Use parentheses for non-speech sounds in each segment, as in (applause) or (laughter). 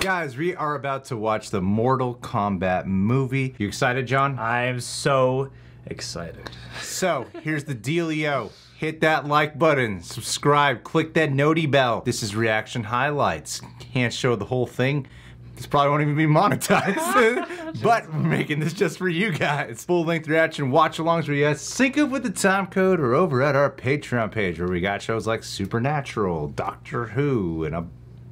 Guys, we are about to watch the Mortal Kombat movie. You excited, John? I'm so excited. So, here's the dealio. Hit that like button, subscribe, click that noti bell. This is reaction highlights. Can't show the whole thing. This probably won't even be monetized. (laughs) but we're making this just for you guys. Full length reaction watch alongs where you guys sync up with the time code or over at our Patreon page where we got shows like Supernatural, Doctor Who, and a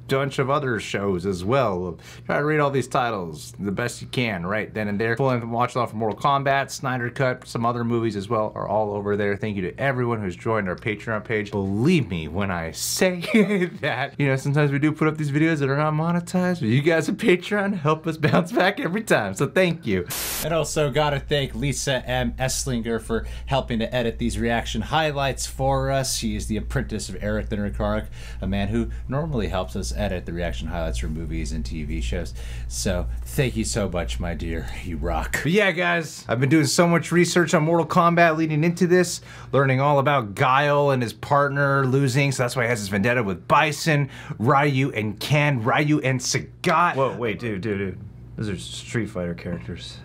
bunch of other shows as well. Try to read all these titles the best you can right then and there. Full length watch along for Mortal Kombat, Snyder Cut, some other movies as well are all over there. Thank you to everyone who's joined our Patreon page. Believe me when I say (laughs) that, you know, sometimes we do put up these videos that are not monetized, but you guys at Patreon help us bounce back every time. So thank you. And also gotta thank Lisa M. Eslinger for helping to edit these reaction highlights for us. She is the apprentice of Eric the a man who normally helps us edit the reaction highlights for movies and TV shows. So thank you so much, my dear. (laughs) You rock. But yeah, guys, I've been doing so much research on Mortal Kombat leading into this, learning all about Guile and his partner losing. So that's why he has his vendetta with Bison, Ryu, and Ken, Ryu and Sagat. Whoa, wait, dude, dude, dude. Those are Street Fighter characters.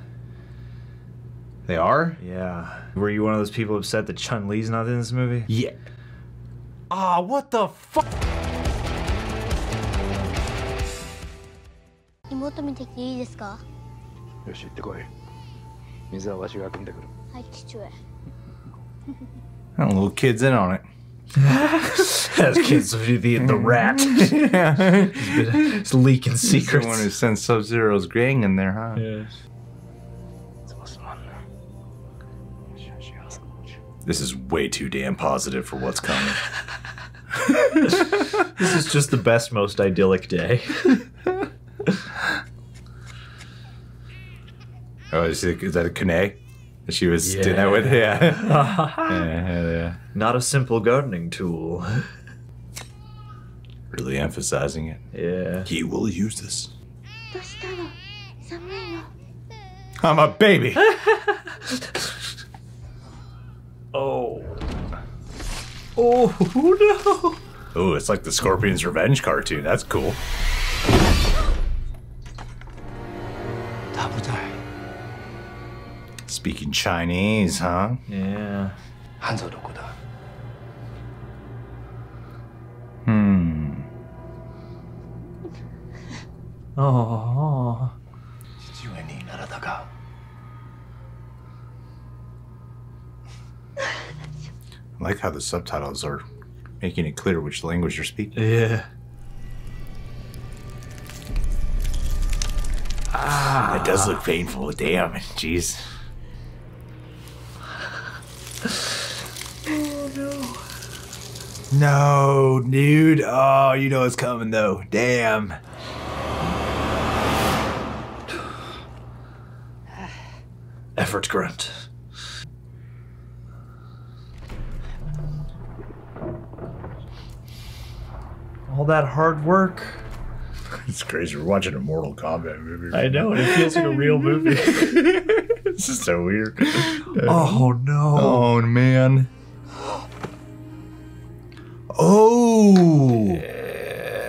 They are? Yeah. Were you one of those people upset that Chun Li's not in this movie? Yeah. Ah, what the fuck? 妹見てきていいですかよし行ってこい水はわしが汲んでくるはい父上 And little kids (laughs) in on it. As kids would be the, the rat. (laughs) It's leaking He's the secrets. one who sends Sub Zero's gang in there, huh? Yeah. そうすまんなよしよしよし This is way too damn positive for what's coming. (laughs) This is just the best, most idyllic day. Oh, is, that a Kane? She was yeah. dinner with, yeah. yeah, (laughs) yeah. Not a simple gardening tool. really emphasizing it. Yeah. He will use this. I'm a baby. (laughs) oh. Oh, (laughs) oh no. Oh, it's like the Scorpion's Revenge cartoon. That's cool. Speaking Chinese, huh? Yeah. 한서 독구다. Hmm. Oh. I like how the subtitles are making it clear which language you're speaking. Yeah. Ah. That does look painful. Damn. Jeez. (sighs) No, dude. Oh, you know it's coming though. Damn. (sighs) Effort grunt. All that hard work. It's crazy. We're watching a Mortal Kombat movie. I know, and it feels like a real movie. (laughs) this is so weird. oh no. Oh man. Oh.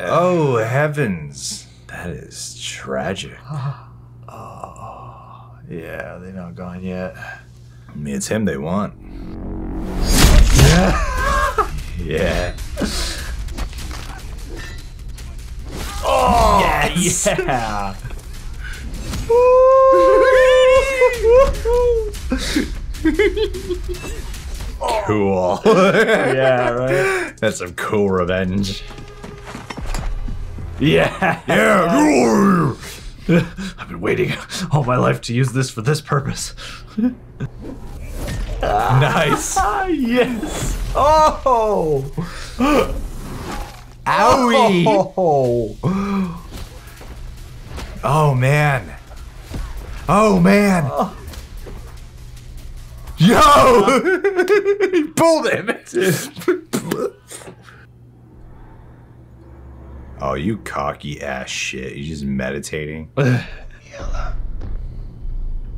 Oh heavens. That is tragic. Oh. (gasps) Yeah, they're not gone yet. I mean, it's him they want. yeah. Yeah. Cool. (laughs) yeah, right? That's some cool revenge. Yeah. Yeah. I've been waiting all my life to use this for this purpose. nice. (laughs) Yes. Oh. Owie. Oh. Oh man. Oh man. Yo! (laughs) he pulled him. (laughs) oh, you cocky ass shit. You just meditating. (sighs) い(sighs) やだ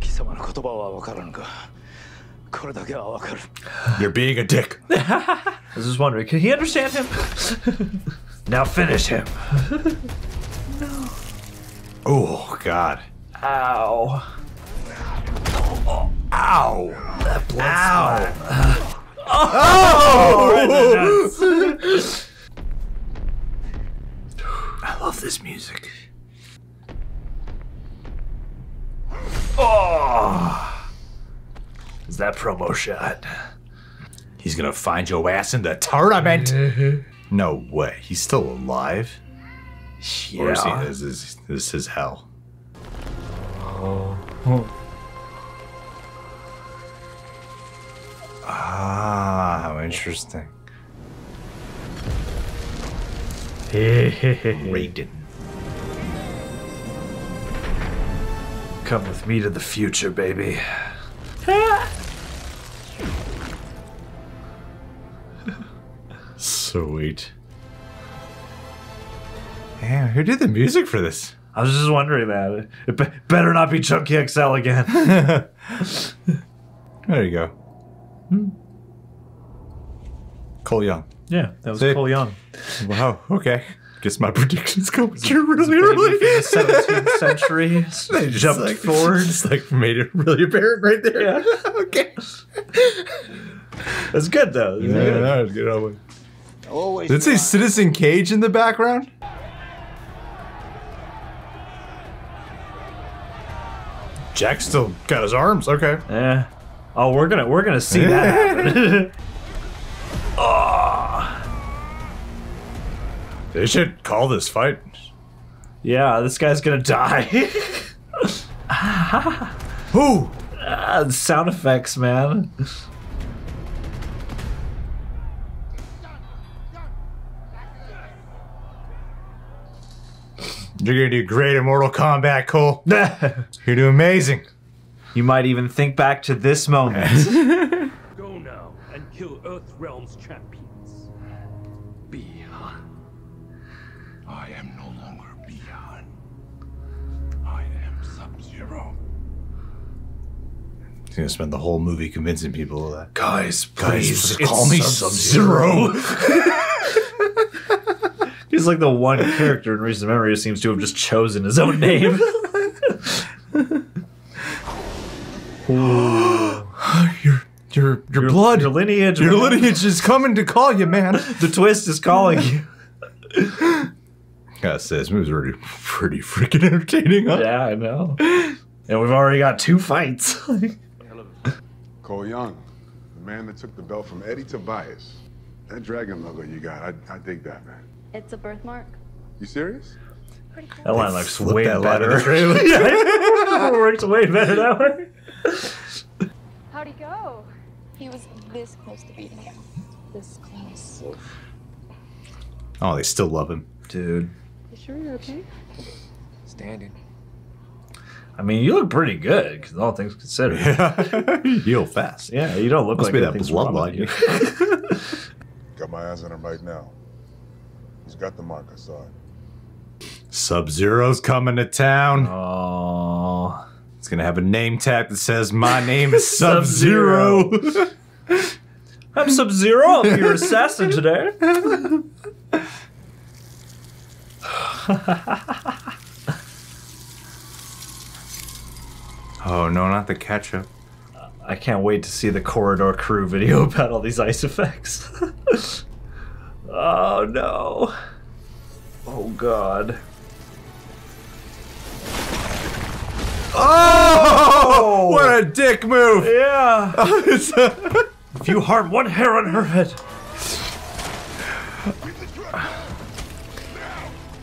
貴様の言葉は分からぬかこれだけは分かる You're being a dick. (laughs) I was just wondering, can he understand him? now finish him. Oh God. Ow. Ow. That blood Ow. Oh! I love this music. Oh! Is that promo shot? He's gonna find your ass in the tournament. Mm-hmm. no way. He's still alive. Or is he, Yeah. this is this is hell. Ah, how interesting. Raiden. Come with me to the future, baby. (laughs) Sweet. Damn, who did the music for this? I was just wondering that. It be- better not be Junkie XL again. (laughs) There you go. Hmm. Cole Young. yeah, that was See? Cole Young. Wow. Okay. Guess my (laughs) predictions come true really Baby early. the 17th (laughs) century. They just, jumped like, forward. Just like made it really apparent right there. Yeah. okay. That's good though. That's Yeah, good. that was good. Always. Always Did it say Citizen Cage in the background? Jack still got his arms. Okay. Yeah. Oh, we're gonna we're gonna see that (laughs) happen. (laughs) oh. They should call this fight. Yeah, this guy's gonna die. (laughs) Who? ah, sound effects, man. You're gonna do great in Mortal Kombat, Cole. (laughs) You're doing amazing. you might even think back to this moment. (laughs) Go now and kill Earth Realm's champions. Bi-Han. I am no longer Bi-Han. I am Sub-Zero. He's gonna spend the whole movie convincing people of that. Guys, please, Guys, call me Sub-Zero. (laughs) He's like the one character in recent memory who seems to have just chosen his own name. (laughs) (gasps) Your your your blood, Your your, lineage. man. lineage is coming to call you, man. (laughs) The twist is calling you. Gotta say, this movie's already pretty freaking entertaining, huh? Yeah, I know. And we've already got two fights. (laughs) Cole Young, the man that took the belt from Eddie Tobias. That dragon logo you got, I, I dig that, man. It's a birthmark. You serious? that line looks Flip way that line in the better. trailer. (laughs) yeah, it works way better that way. How'd he go? He was this close to beating you. This close. Oh, they still love him. Dude, You sure you're okay? Standing. I mean, you look pretty good, because all things considered. (laughs) Yeah. (laughs) you heal fast. Yeah, you don't look Must like be that anything's wrong with bloodline. you. Got my eyes on him right now. He's got the mark, I saw it. Sub Zero's coming to town. Oh, It's gonna have a name tag that says, "My name is (laughs) Sub Zero. (laughs) I'm Sub Zero. I'll be your assassin today. (laughs) oh no, not the ketchup. I can't wait to see the Corridor Crew video about all these ice effects. Oh no. Oh god. Oh! oh, what a dick move! Yeah. (laughs) If you harm one hair on her head.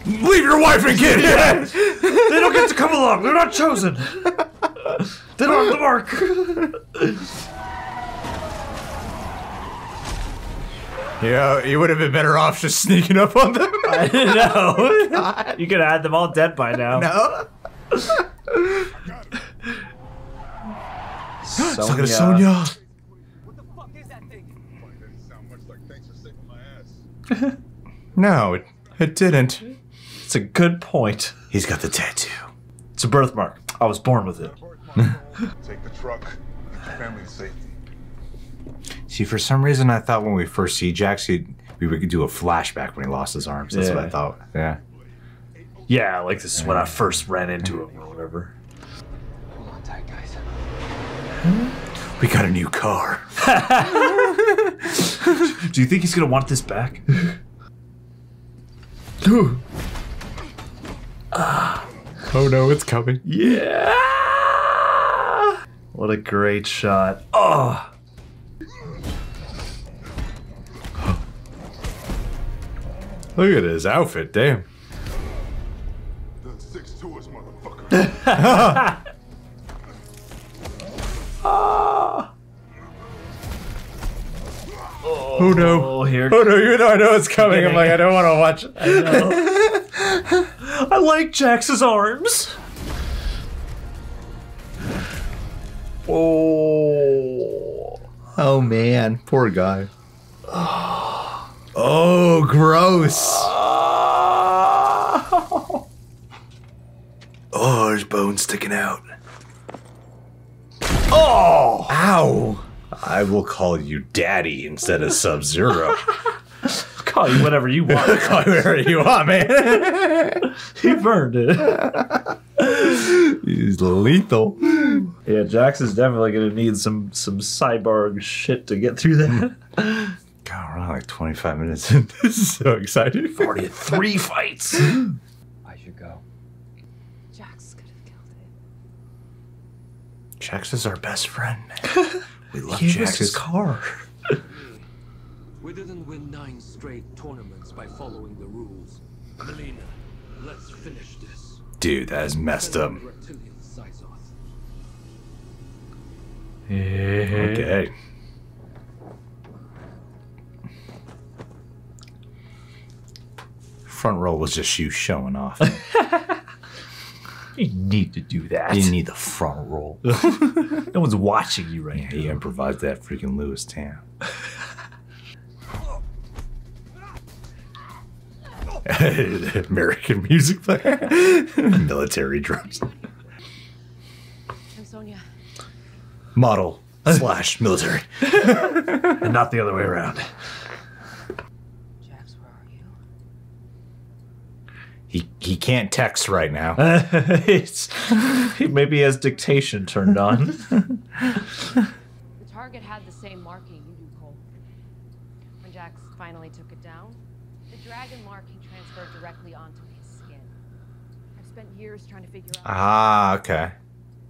Leave your wife and kid. here. (laughs) They don't get to come along. They're not chosen. They don't have the mark. Yeah, you would have been better off just (laughs) sneaking up on them. (laughs) I didn't know. (laughs) You could have had them all dead by now. no. Sonya. Look at Sonya. Didn't sound much like thanks for saving my ass. No, it, it didn't. It's a good point. He's got the tattoo. It's a birthmark. I was born with it. Take the truck. Get your family to safety. See, for some reason, I thought when we first see Jax, he'd, we would do a flashback when he lost his arms. That's what I thought. Yeah. Yeah, like this is when I first ran into him or whatever. Hold on tight, guys. We got a new car. (laughs) Do you think he's gonna want this back? (gasps) Oh no, it's coming. yeah! What a great shot. Oh! Look at his outfit, damn. Done six tours, motherfucker. Oh no. Oh, here. Oh no, even though I know it's coming, I'm like, I don't want to watch it. (laughs) I like Jax's arms. Oh. Oh man, poor guy. (sighs) Oh, Oh, gross. (laughs) Oh, there's bones sticking out. Oh! Ow! I will call you daddy instead of Sub Zero. (laughs) Call you whatever you want. (laughs) call you whatever you want, man. he burned it. He's lethal. Yeah, Jax is definitely gonna need some some cyborg shit to get through that. God, we're on like 25 minutes in. This (laughs) is so exciting. Already three (laughs) fights. I should go. Jax could have killed it. Jax is our best friend, man. (laughs) We love He was his car. We didn't win nine straight tournaments by following the rules. Mileena, let's finish this. Dude, that is messed up. Send Reptilian Syzoth. Okay. Front row was just you showing off. (laughs) You need to do that. you need the front row. (laughs) no one's watching you right now. He improvised that freaking Lewis Tan. (laughs) American music player. Military drums. I'm Sonya. Model slash military. and not the other way around. Jax, where are you? He he can't text right now. (laughs) it's, he maybe has dictation turned on. The target had the same marking you do, Cole. When Jax finally took it down, the dragon marking transferred directly onto his skin. I've spent years trying to figure out. Ah, okay.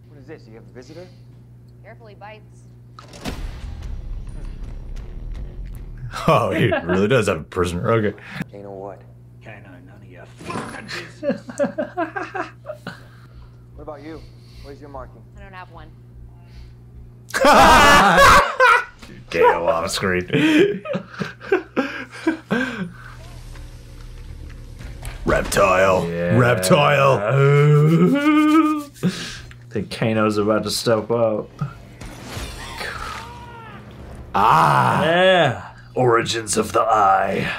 What is this? You have a visitor? Carefully bites. Oh, he really does have a prisoner. Okay. You know what? Can I none of your (laughs) fucking business. (laughs) What about you? Where's your marking? I don't have one. (laughs) KO off screen. Reptile. Reptile. I think Kano's about to step up. Ah. Yeah. Origins of the Eye.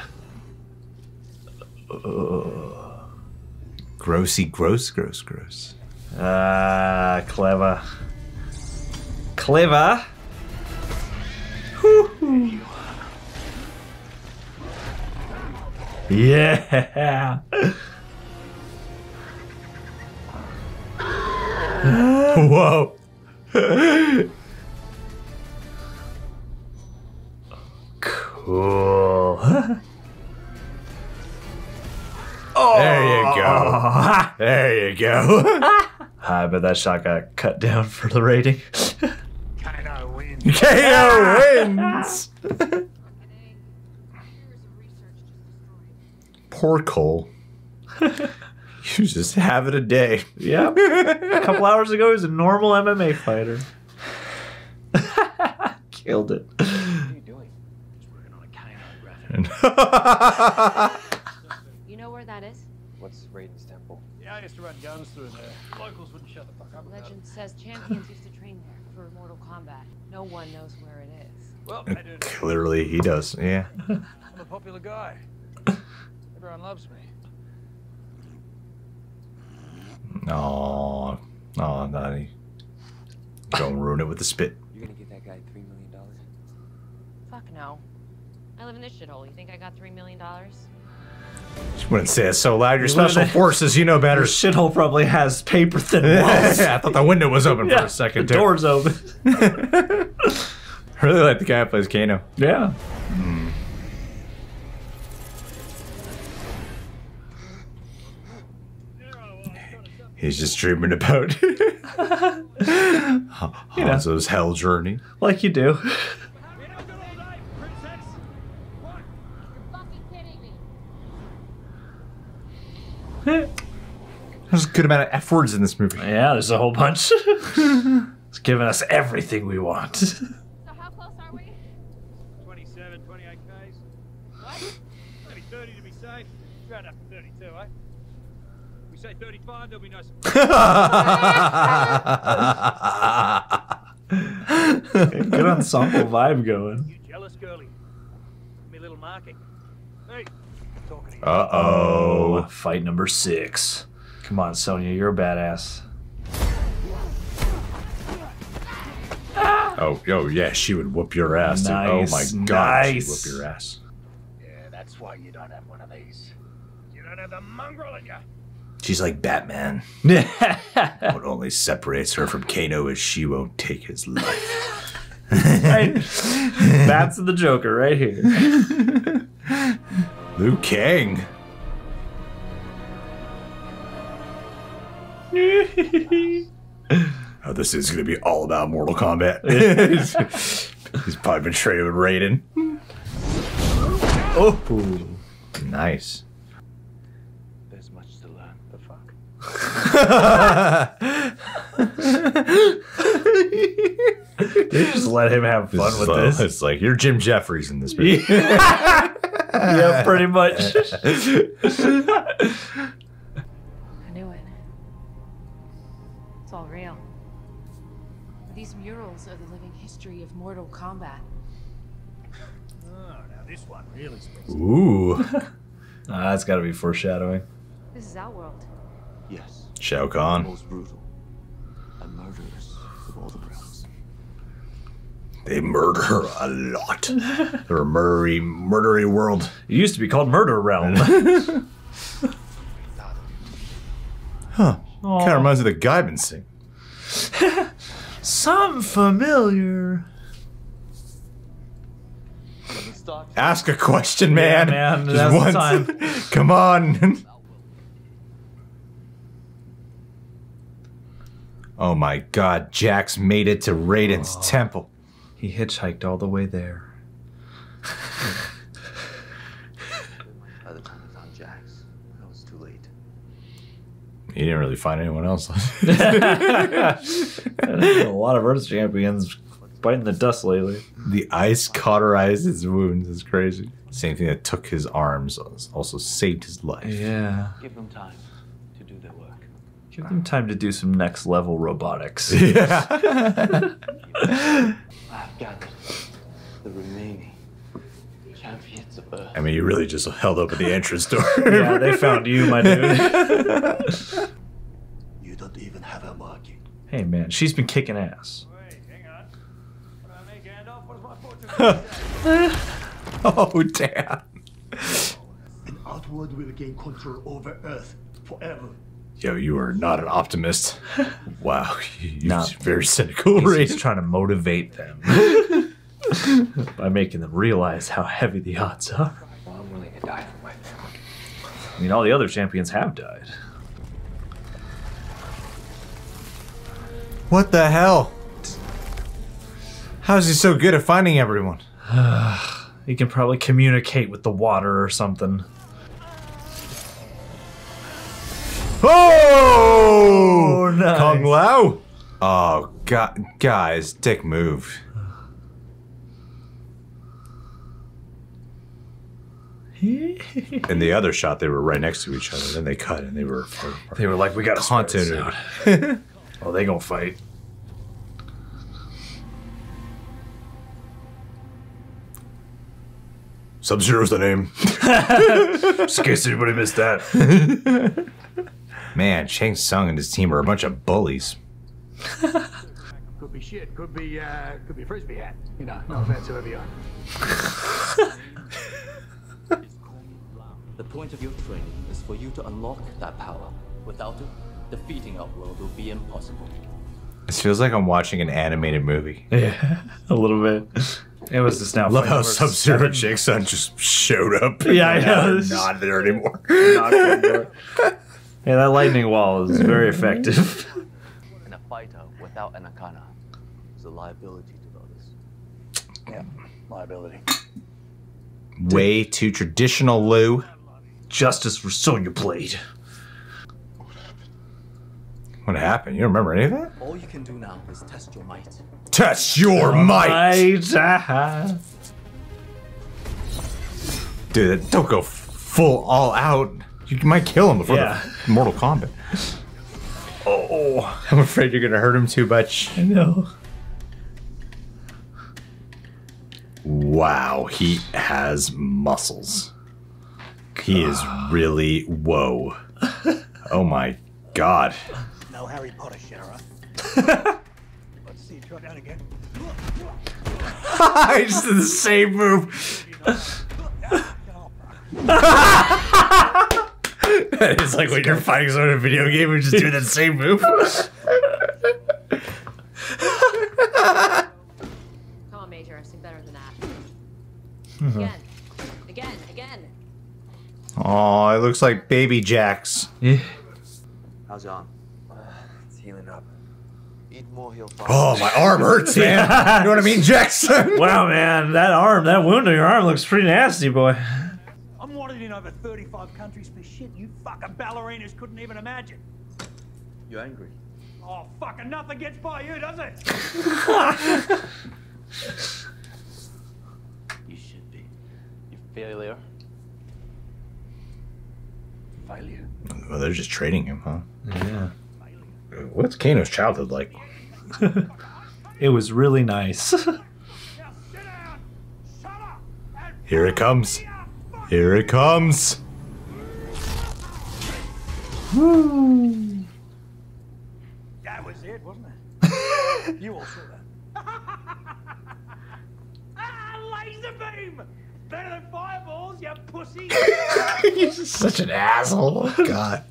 Grossy, gross, gross, gross. Ah, clever. Clever. Yeah. Whoa. Cool. Go. (laughs) There you go. (laughs) I bet that shot got cut down for the rating. Kinda win. KO wins. Poor Cole. (laughs) you just have it a day. Yeah. A couple hours ago, he was a normal MMA fighter. Killed it. What are you doing? Working on a Kinda reference. You know where that is? What's Raiden's temple? Yeah, I used to run guns through there. Locals wouldn't shut the fuck up about. Legend says (laughs) champions used to train there for Mortal Kombat. No one knows where it is. Well, I do. (laughs) Clearly, he does. Yeah. (laughs) I'm a popular guy. Everyone loves me. Oh, oh, Nani. Don't ruin it with the spit. You're gonna give that guy three million dollars? Fuck no. I live in this shithole. You think I got three million dollars? Wouldn't say it so loud. Your special forces, you know better. Your shithole probably has paper thin (laughs) walls. yeah, I thought the window was open for a second. the too. door's open. I (laughs) really like the guy who plays Kano. Yeah. Hmm. He's just dreaming about (laughs) Hanzo's hell journey. Like you do. There's a good amount of F words in this movie. Yeah, there's a whole bunch. (laughs) it's giving us everything we want. So how close (laughs) are we? 27, 28 Ks. What? Maybe 30 to be safe. Round up to 32, eh? We say 35, there'll be no (laughs) Good ensemble vibe going. You jealous, girlie? Me a little marking. Hey, talking to you. Uh oh. Fight number six. Come on, Sonya, you're a badass. Oh, oh yeah, she would whoop your ass. dude. oh my Nice, god, she'd whoop your ass. Yeah, that's why you don't have one of these. You don't have the mongrel in you. She's like Batman. (laughs) what only separates her from Kano is she won't take his life. (laughs) Right? That's the Joker right here. (laughs) Liu Kang. (laughs) Oh, this is going to be all about Mortal Kombat. (laughs) He's probably been training with Raiden. Oh, nice. There's much to learn. The fuck? (laughs) They just let him have fun with So, this. It's like you're Jim Jefferies in this movie. yeah, pretty much. (laughs) I knew it. It's all real. These murals are the living history of Mortal Kombat. Oh, now this one really speaks. Ooh, (laughs) Ah, that's got to be foreshadowing. This is Outworld. Yes. Shao Kahn. Most brutal. And murderous of all the realms. They murder a lot. They're a murdery, murdery world. It used to be called Murder Realm. (laughs) Huh. Kind of reminds me of the Gaiban sing. Some familiar. Doesn't start. Ask a question, man. man, Just the once. time. (laughs) Come on. oh my god, Jax made it to Raiden's temple. He hitchhiked all the way there. By the time I found Jax, I was too late. He didn't really find anyone else. (laughs) (laughs) a lot of Earth champions biting the dust lately. the ice cauterized his wounds. It's crazy. Same thing that took his arms also saved his life. Yeah. Give them time to do their work. Give them time to do some next level robotics. (laughs) I have gathered the remaining champions of Earth. I mean, you really just held up at the entrance door. (laughs) yeah, they found you, my dude. (laughs) You don't even have a marking. hey, man, she's been kicking ass. Wait, hang on. What about me, Gandalf? What is my fortune? (laughs) oh, damn. An Outworld will gain control over Earth forever. Yo, you are not an optimist. (laughs) Wow, you're Not- very cynical, He's Raiden. just trying to motivate them (laughs) by making them realize how heavy the odds are. Well, I'm willing to die for my family. I mean, all the other champions have died. What the hell? How is he so good at finding everyone? (sighs) He can probably communicate with the water or something. Oh, oh, nice. Kung Lao. Oh, God, guys, dick move. (laughs) In the other shot, they were right next to each other. Then they cut, and they were for, for They were like, we this continuity. (laughs) Oh, they gonna fight. Sub Zero's the name. (laughs) Just in case anybody missed that. Man, Shang Tsung and his team are a bunch of bullies. Could be shit. Could be uh, could be frisbee hat. You know, no offense to are. (laughs) The point of your training is for you to unlock that power. Without it, defeating Outworld will be impossible. This feels like I'm watching an animated movie. (laughs) Yeah, a little bit. It was just now. Love how number Sub Zero seven. Jason just showed up. Yeah, I (laughs) know. Not there anymore. Not good, but- yeah, that lightning wall is very (laughs) effective. And a fighter without an Arcana is a liability to others. Yeah, liability. Way too traditional, Lou. Justice for Sonya Blade. What happened? You don't remember any of that? All you can do now is test your might. Test your might, Might, ah. dude. Don't go full all out. You might kill him before Yeah. the Mortal Kombat. Oh, I'm afraid you're gonna hurt him too much. I know. Wow, he has muscles. He is really whoa. Oh my god. No Harry Potter shit. Let's see you try that again. I just did the same move. It's like when you're fighting someone in a video game and just do that same move. Come on, Major. I've seen better than that. Mhm. Again. Again. Again. Oh, it looks like baby Jax. How's your arm? it's healing up. Eat more, he'll Oh, my arm hurts, man. (laughs) You know what I mean, Jackson? wow, man, that arm, that wound on your arm looks pretty nasty, boy. I'm wanted in over 35 countries for shit you fucking ballerinas couldn't even imagine. You're angry? Oh, fucking nothing gets by you, does it? You should be. You failure. Failure. Oh, they're just trading him, huh? Yeah. What's Kano's childhood like? (laughs) It was really nice. Here it comes. Here it comes. That was it, wasn't it? (laughs) you all saw that. (laughs) ah, laser beam! Better than fireballs, you pussy! (laughs) He's such an asshole. God.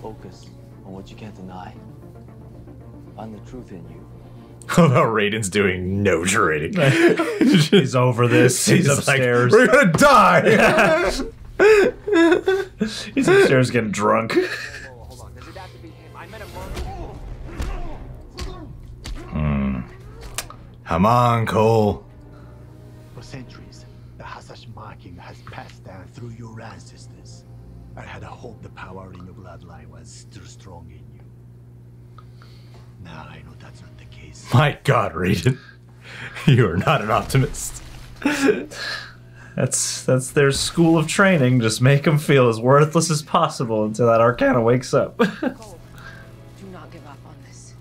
Focus on what you can't deny. Find the truth in you. How (laughs) about Raiden's doing no trading? (laughs) He's over this. He's, He's like, upstairs. We're gonna die. (laughs) He's upstairs getting drunk. Hmm. Come on, Cole. My God, Raiden. You are not an optimist. That's that's their school of training. Just make them feel as worthless as possible until that Arcana wakes up. (laughs) Do not give up on this.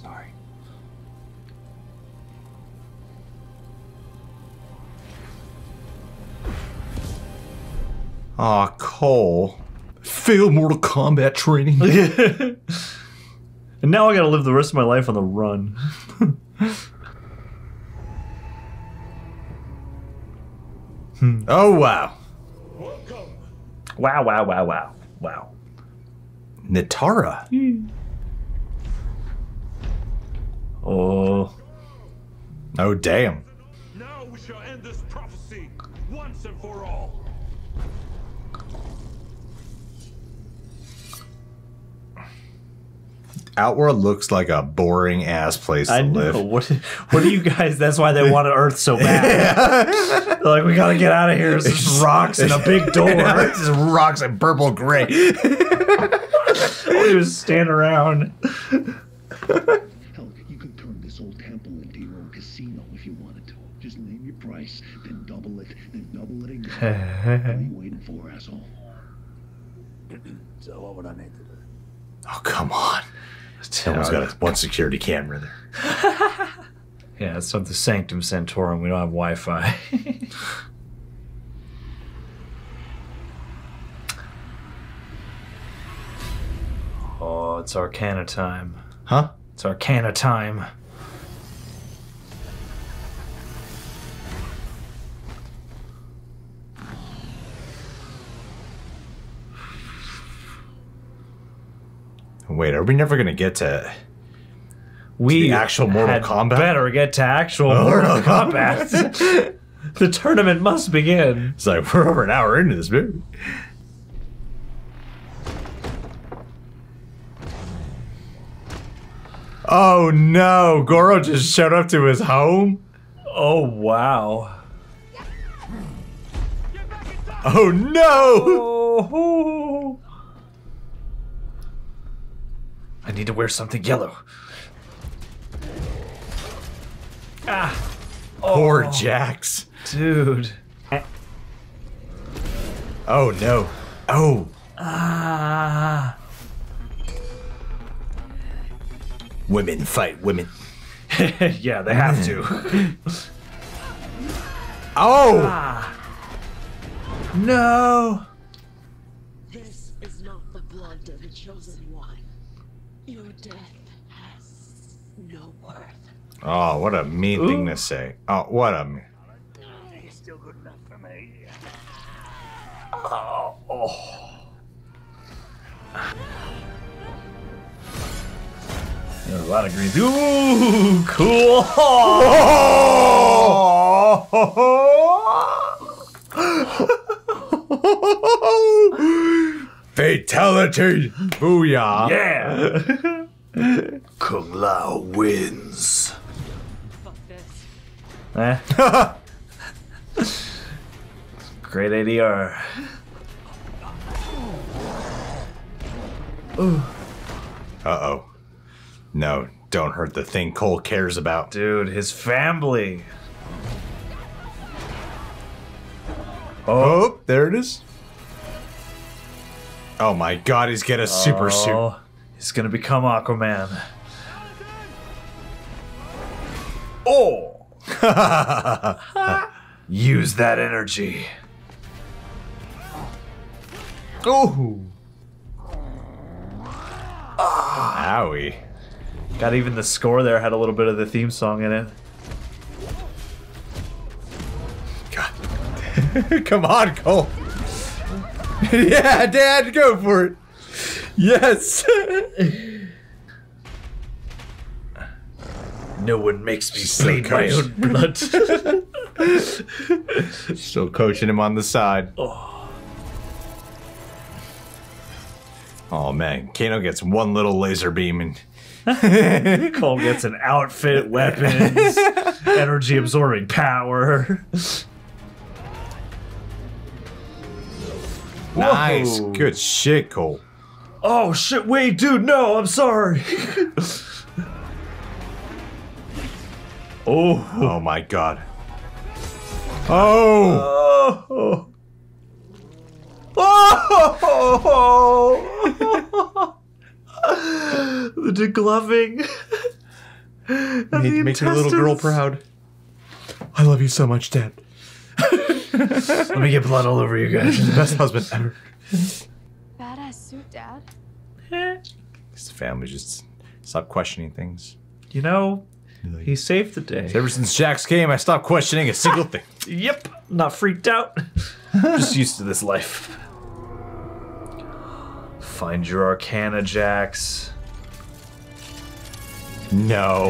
Sorry. Aw, Cole. Fail Mortal Kombat training. (laughs) (laughs) and now I gotta live the rest of my life on the run. (laughs) oh, wow. Wow, wow, wow, wow, wow. Nitara. Hmm. Oh. Oh, damn. Outworld looks like a boring ass place to I know. live. What, what do you guys? That's why they wanted Earth so bad. (laughs) They're like, we gotta get out of here. There's just rocks and a big (laughs) door. It's just rocks and purple gray. (laughs) All you just stand around. Hell, you could turn this old temple into your own casino if you wanted to. Just name your price, then double it, then double it again. what are you waiting for, asshole? (clears throat) So what would I need to do? Oh, come on. Someone's got a, one security camera there. (laughs) Yeah, it's of the Sanctum Sanctorum. We don't have Wi-Fi. (laughs) oh, it's Arcana time. Huh? It's Arcana time. Wait, are we never gonna get to? We the actual Mortal Kombat? Better get to actual Oh. Mortal Kombat. (laughs) the tournament must begin. It's like we're over an hour into this movie. Oh no! Goro just showed up to his home. Oh wow. Oh no! Oh. I need to wear something yellow. Ah. Poor Oh. Jax. Dude. Oh no! Oh, Ah. women fight women. (laughs) yeah, they have to. (laughs) Oh! ah. No. Your death has no worth. Oh, what a mean thing to say. Oh, what a. me- He's still good enough for me. Oh. oh. There's a lot of green. Ooh, cool. (laughs) (laughs) (laughs) Fatality! Booyah! Yeah. (laughs) Kung Lao wins. Fuck this. Eh. (laughs) Great ADR. Uh oh. No, don't hurt the thing Cole cares about. Dude, his family. Oh, there it is. Oh my god, he's got a super oh, suit. Oh, He's gonna become Aquaman. Oh! (laughs) Use that energy. Oh! Owie. Got even the score there had a little bit of the theme song in it. God. (laughs) Come on, Cole. (laughs) yeah, Dad, go for it. Yes. (laughs) No one makes me bleed my own blood. (laughs) Still coaching him on the side. oh. Oh man, Kano gets one little laser beam and Cole gets an outfit, weapons, energy absorbing power. Nice, Whoa. good shit, Cole. Oh shit, wait, dude, no, I'm sorry. oh. Oh my god. Oh. Oh. Oh. the degloving. And Make, the make your little girl proud. I love you so much, Dad. Let me get blood all over you guys. You're the best husband ever. Badass suit, Dad. His family just stop questioning things. You know, he saved the day. Ever since Jax came, I stopped questioning a single thing. (laughs) Yep, not freaked out. (laughs) Just used to this life. Find your Arcana, Jax. No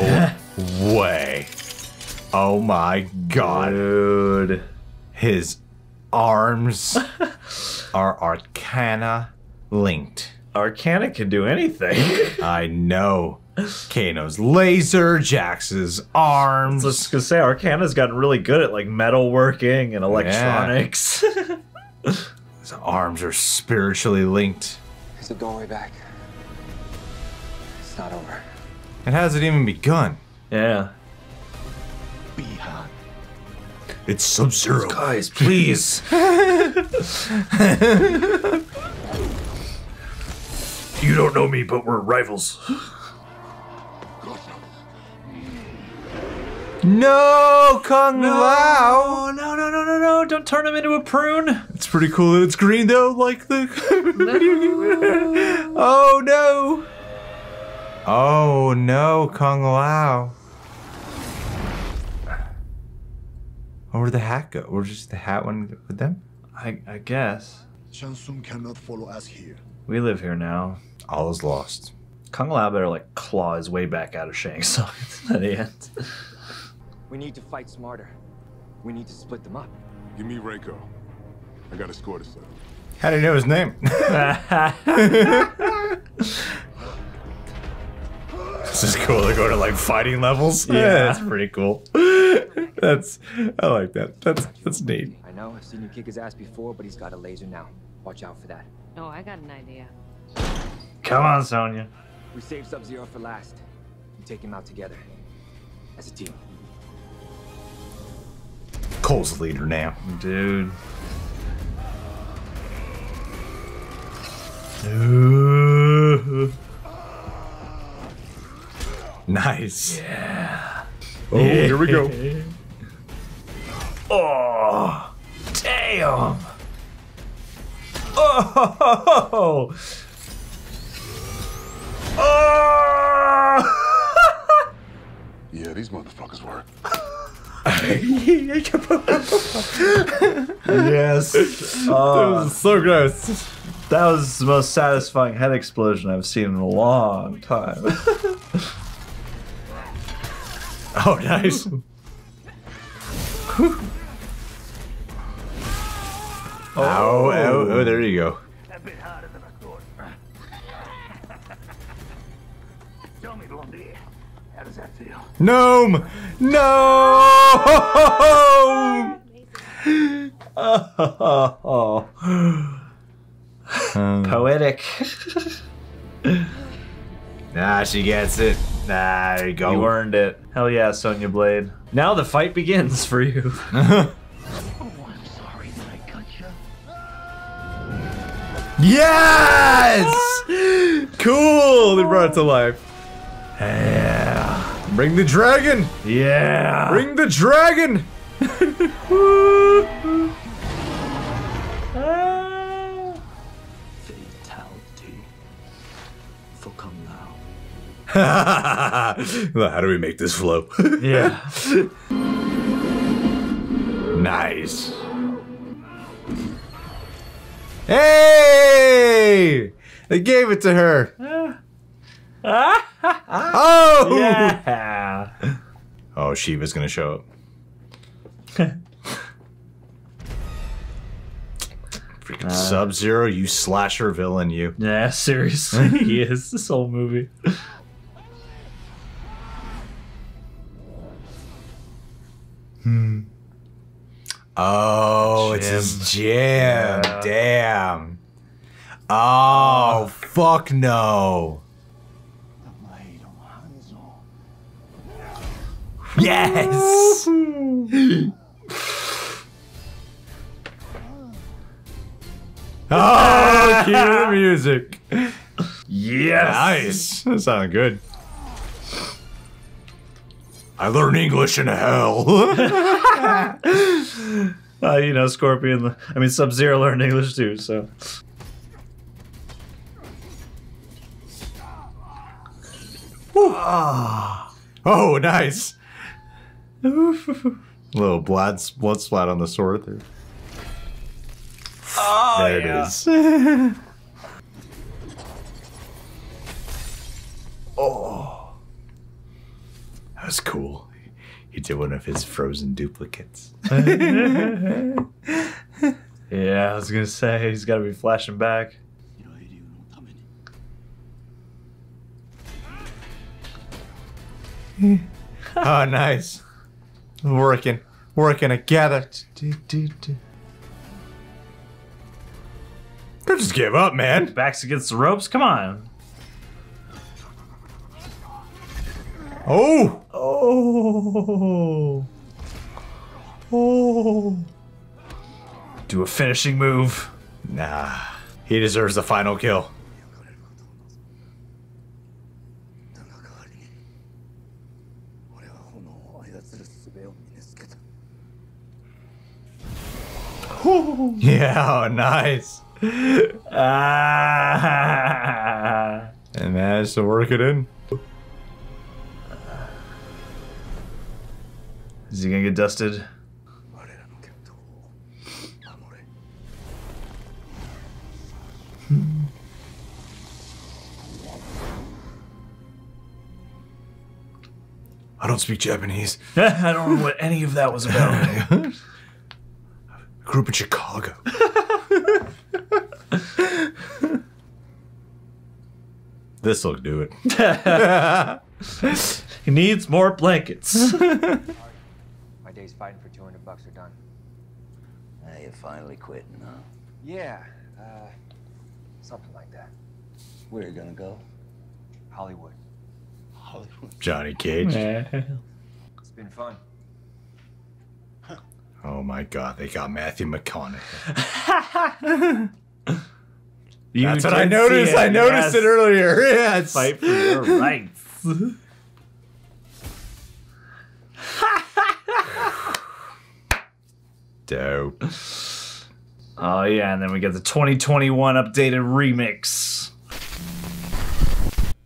(laughs) way. Oh my god. Dude. His arms (laughs) are arcana linked. Arcana can do anything. (laughs) I know. Kano's laser, Jax's arms. I was just gonna say, Arcana's gotten really good at like metalworking and electronics. (laughs) His arms are spiritually linked. There's a doorway back. It's not over. It hasn't even begun. yeah. It's Sub Zero. Guys, (laughs) please. you don't know me, but we're rivals. No, Kung Lao. No, no, no, no, no, no! Don't turn him into a prune. It's pretty cool that it's green though, like the video (laughs) game. (laughs) oh no. Oh no, Kung Lao. Oh, where'd the hat go? Or just the hat one with them? I, I guess Shang Tsung cannot follow us here. we live here now. All is lost. Kung Lao better like claw his way back out of Shang Tsung (laughs) at the end. We need to fight smarter. We need to split them up. Give me Reiko. I got a score to settle. How do you know his name? (laughs) (laughs) this is cool. They go to like fighting levels. Yeah. that's pretty cool. (laughs) that's I like that. That's that's neat. I know, I've seen you kick his ass before, but he's got a laser now. Watch out for that. Oh, I got an idea. Come on, Sonya. We save Sub-Zero for last. We take him out together. As a team. Cole's the leader now. Dude. Ooh. (laughs) Nice. Yeah. Oh, here we go. (laughs) Oh, damn. Oh, (laughs) oh. (laughs) Yeah, these motherfuckers were. yes. That Oh, was so gross. that was the most satisfying head explosion I've seen in a long time. (laughs) Oh, nice. (laughs) Oh, oh, oh, oh, there you go. A bit harder than I thought. (laughs) Tell me, Blondie, how does that feel? Gnome! No! oh, um, poetic. Nah, she gets it. Nah, there you go. You earned it. Hell yeah, Sonya Blade. Now the fight begins for you. (laughs) Oh, I'm sorry that I cut you. Yes! Cool! They brought it to life. yeah. Bring the dragon! Yeah. Bring the dragon! Fatality. For Kung Lao. (laughs) (laughs) well, how do we make this flow? (laughs) yeah. nice. Hey! They gave it to her. (laughs) oh! Yeah. Oh, Sheeva's gonna show up. Freaking Sub Zero, you slasher villain, you. Yeah, seriously. he is this whole movie. Oh, it's his jam. Yeah. Damn. Oh, oh. fuck no. Yes. (laughs) oh, cue music. Yes. Nice. That sounded good. I learned English in hell. (laughs) Uh, you know, Scorpion. I mean, Sub Zero learned English too, so. oh, nice. (laughs) Little blood, blood splat on the sword there. Oh, there yeah. it is. (laughs) was cool. He did one of his frozen duplicates. (laughs) Yeah, I was gonna say he's got to be flashing back. oh, (laughs) nice. Working, working together. Don't just give up, man. Backs against the ropes. Come on. Oh, Oh. Oh. Do a finishing move. nah. He deserves the final kill. Yeah, (laughs) nice. Ah. And managed to work it in. Is he gonna get dusted? I don't speak Japanese. (laughs) I don't know what any of that was about. (laughs) Grew up in Chicago. (laughs) This'll do it. he needs more blankets. My days fighting for 200 bucks are done. Now you're finally quitting, huh? Yeah, uh, something like that. Where are you gonna go? Hollywood. Hollywood. Johnny Cage. It's been fun. Oh my god, they got Matthew McConaughey. (laughs) You That's what I noticed. I noticed yes. it earlier. (laughs) Yes. Fight for your rights. (laughs) Dope. Oh yeah, and then we get the 2021 updated remix.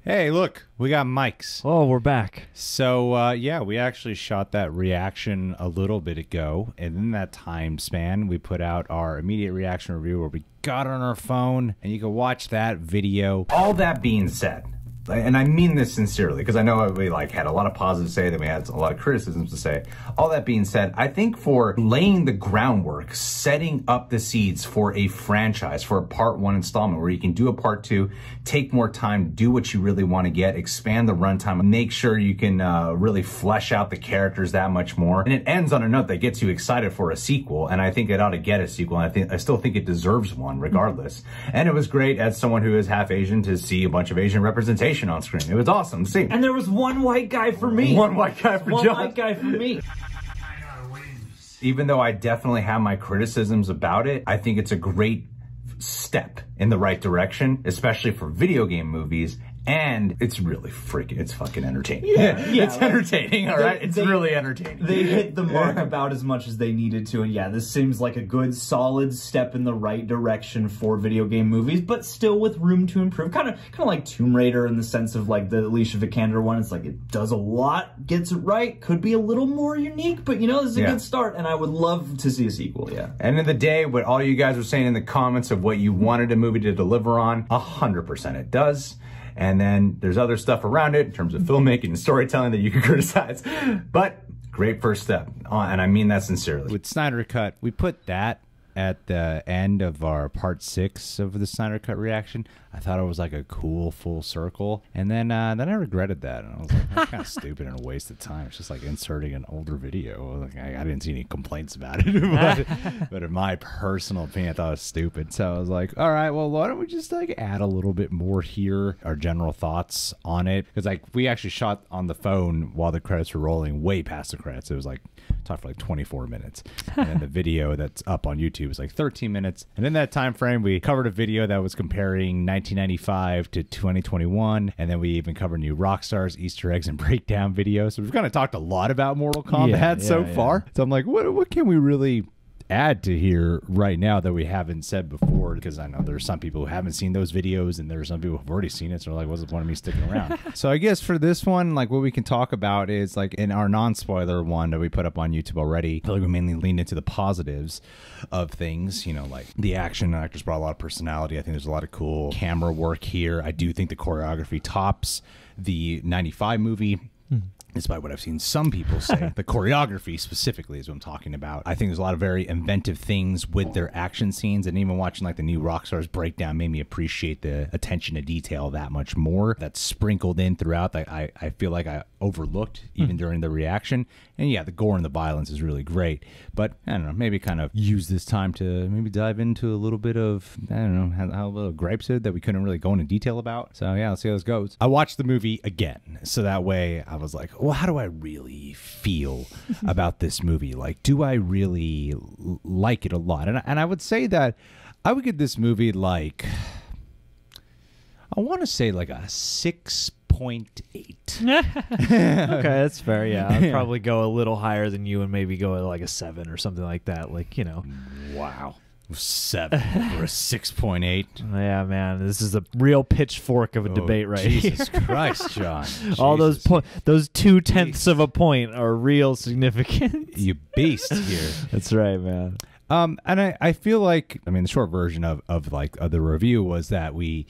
Hey, look, we got mics. Oh, we're back. So, uh, yeah, we actually shot that reaction a little bit ago. And in that time span, we put out our immediate reaction review where we got on our phone and you can watch that video. All that being said, and I mean this sincerely because I know we like had a lot of positive to say, then we had a lot of criticisms to say. All that being said, I think for laying the groundwork, setting up the seeds for a franchise, for a part one installment where you can do a part two, take more time, do what you really want to get, expand the runtime, make sure you can uh, really flesh out the characters that much more. And it ends on a note that gets you excited for a sequel. And I think it ought to get a sequel. And I think I still think it deserves one regardless. And it was great as someone who is half Asian to see a bunch of Asian representation on screen. It was awesome to see. And there was one white guy for me. One white guy for One John. white guy for me. even though I definitely have my criticisms about it, I think it's a great step in the right direction, especially for video game movies. And it's really freaking, it's fucking entertaining. Yeah, (laughs) yeah, it's like, entertaining, all they- right? It's they- really entertaining. They hit the mark about as much as they needed to, and yeah, this seems like a good, solid step in the right direction for video game movies, but still with room to improve. Kind of, kind of like Tomb Raider in the sense of like the Alicia Vikander one. It's like it does a lot, gets it right, could be a little more unique, but you know, this is a Yeah. good start, and I would love to see a sequel. Yeah. End of the day, what all you guys were saying in the comments of what you wanted a movie to deliver on, 100% it does. And then there's other stuff around it in terms of filmmaking and storytelling that you can (laughs) criticize. But great first step. Uh, and I mean that sincerely. With Snyder Cut, we put that at the end of our part six of the Snyder Cut reaction. I thought it was like a cool full circle. And then uh, then I regretted that. And I was like, that's kind of (laughs) stupid and a waste of time. It's just like inserting an older video. Like, I, I didn't see any complaints about it. (laughs) but, (laughs) but in my personal opinion, I thought it was stupid. So I was like, all right, well, why don't we just like add a little bit more here, our general thoughts on it? Because like we actually shot on the phone while the credits were rolling, way past the credits. It was like talked for like 24 minutes, and then the video that's up on YouTube is like 13 minutes. And in that time frame, we covered a video that was comparing 1995 to 2021, and then we even covered New Rockstars, Easter eggs, and (laughs) breakdown videos. So we've kind of talked a lot about Mortal Kombat Yeah, so yeah, yeah. far. So I'm like, what what can we really add to here right now that we haven't said before? Because I know there's some people who haven't seen those videos, and there's some people who've already seen it. So they're like, what's the point of me sticking around? (laughs) so I guess for this one, like what we can talk about is like in our non-spoiler one that we put up on YouTube already. I feel like we mainly leaned into the positives of things. You know, like the action actors brought a lot of personality. I think there's a lot of cool camera work here. I do think the choreography tops the 95 movie despite what I've seen some people say, (laughs) the choreography specifically is what I'm talking about. I think there's a lot of very inventive things with their action scenes, and even watching like the New Rockstars breakdown made me appreciate the attention to detail that much more. That's sprinkled in throughout that I, I feel like I overlooked hmm. even during the reaction. And yeah, the gore and the violence is really great, but I don't know, maybe kind of use this time to maybe dive into a little bit of I don't know how, how little gripes it that we couldn't really go into detail about. So yeah, let's see how this goes. I watched the movie again, so that way I was like, well, how do I really feel (laughs) about this movie? Like, do I really like it a lot? And I, and I would say that I would give this movie like I want to say like a six point eight. (laughs) okay, that's fair. Yeah, I'd probably go a little higher than you and maybe go at like a seven or something like that. Like you know. Wow. Seven or a six point eight. (laughs) Yeah, man, this is a real pitchfork of a Oh, debate, right? Jesus here. (laughs) Christ, John. All those Jesus. po- those two tenths of a point are real significant. You beast here. That's right, man. Um, and I, I feel like I mean the short version of, of like of the review was that we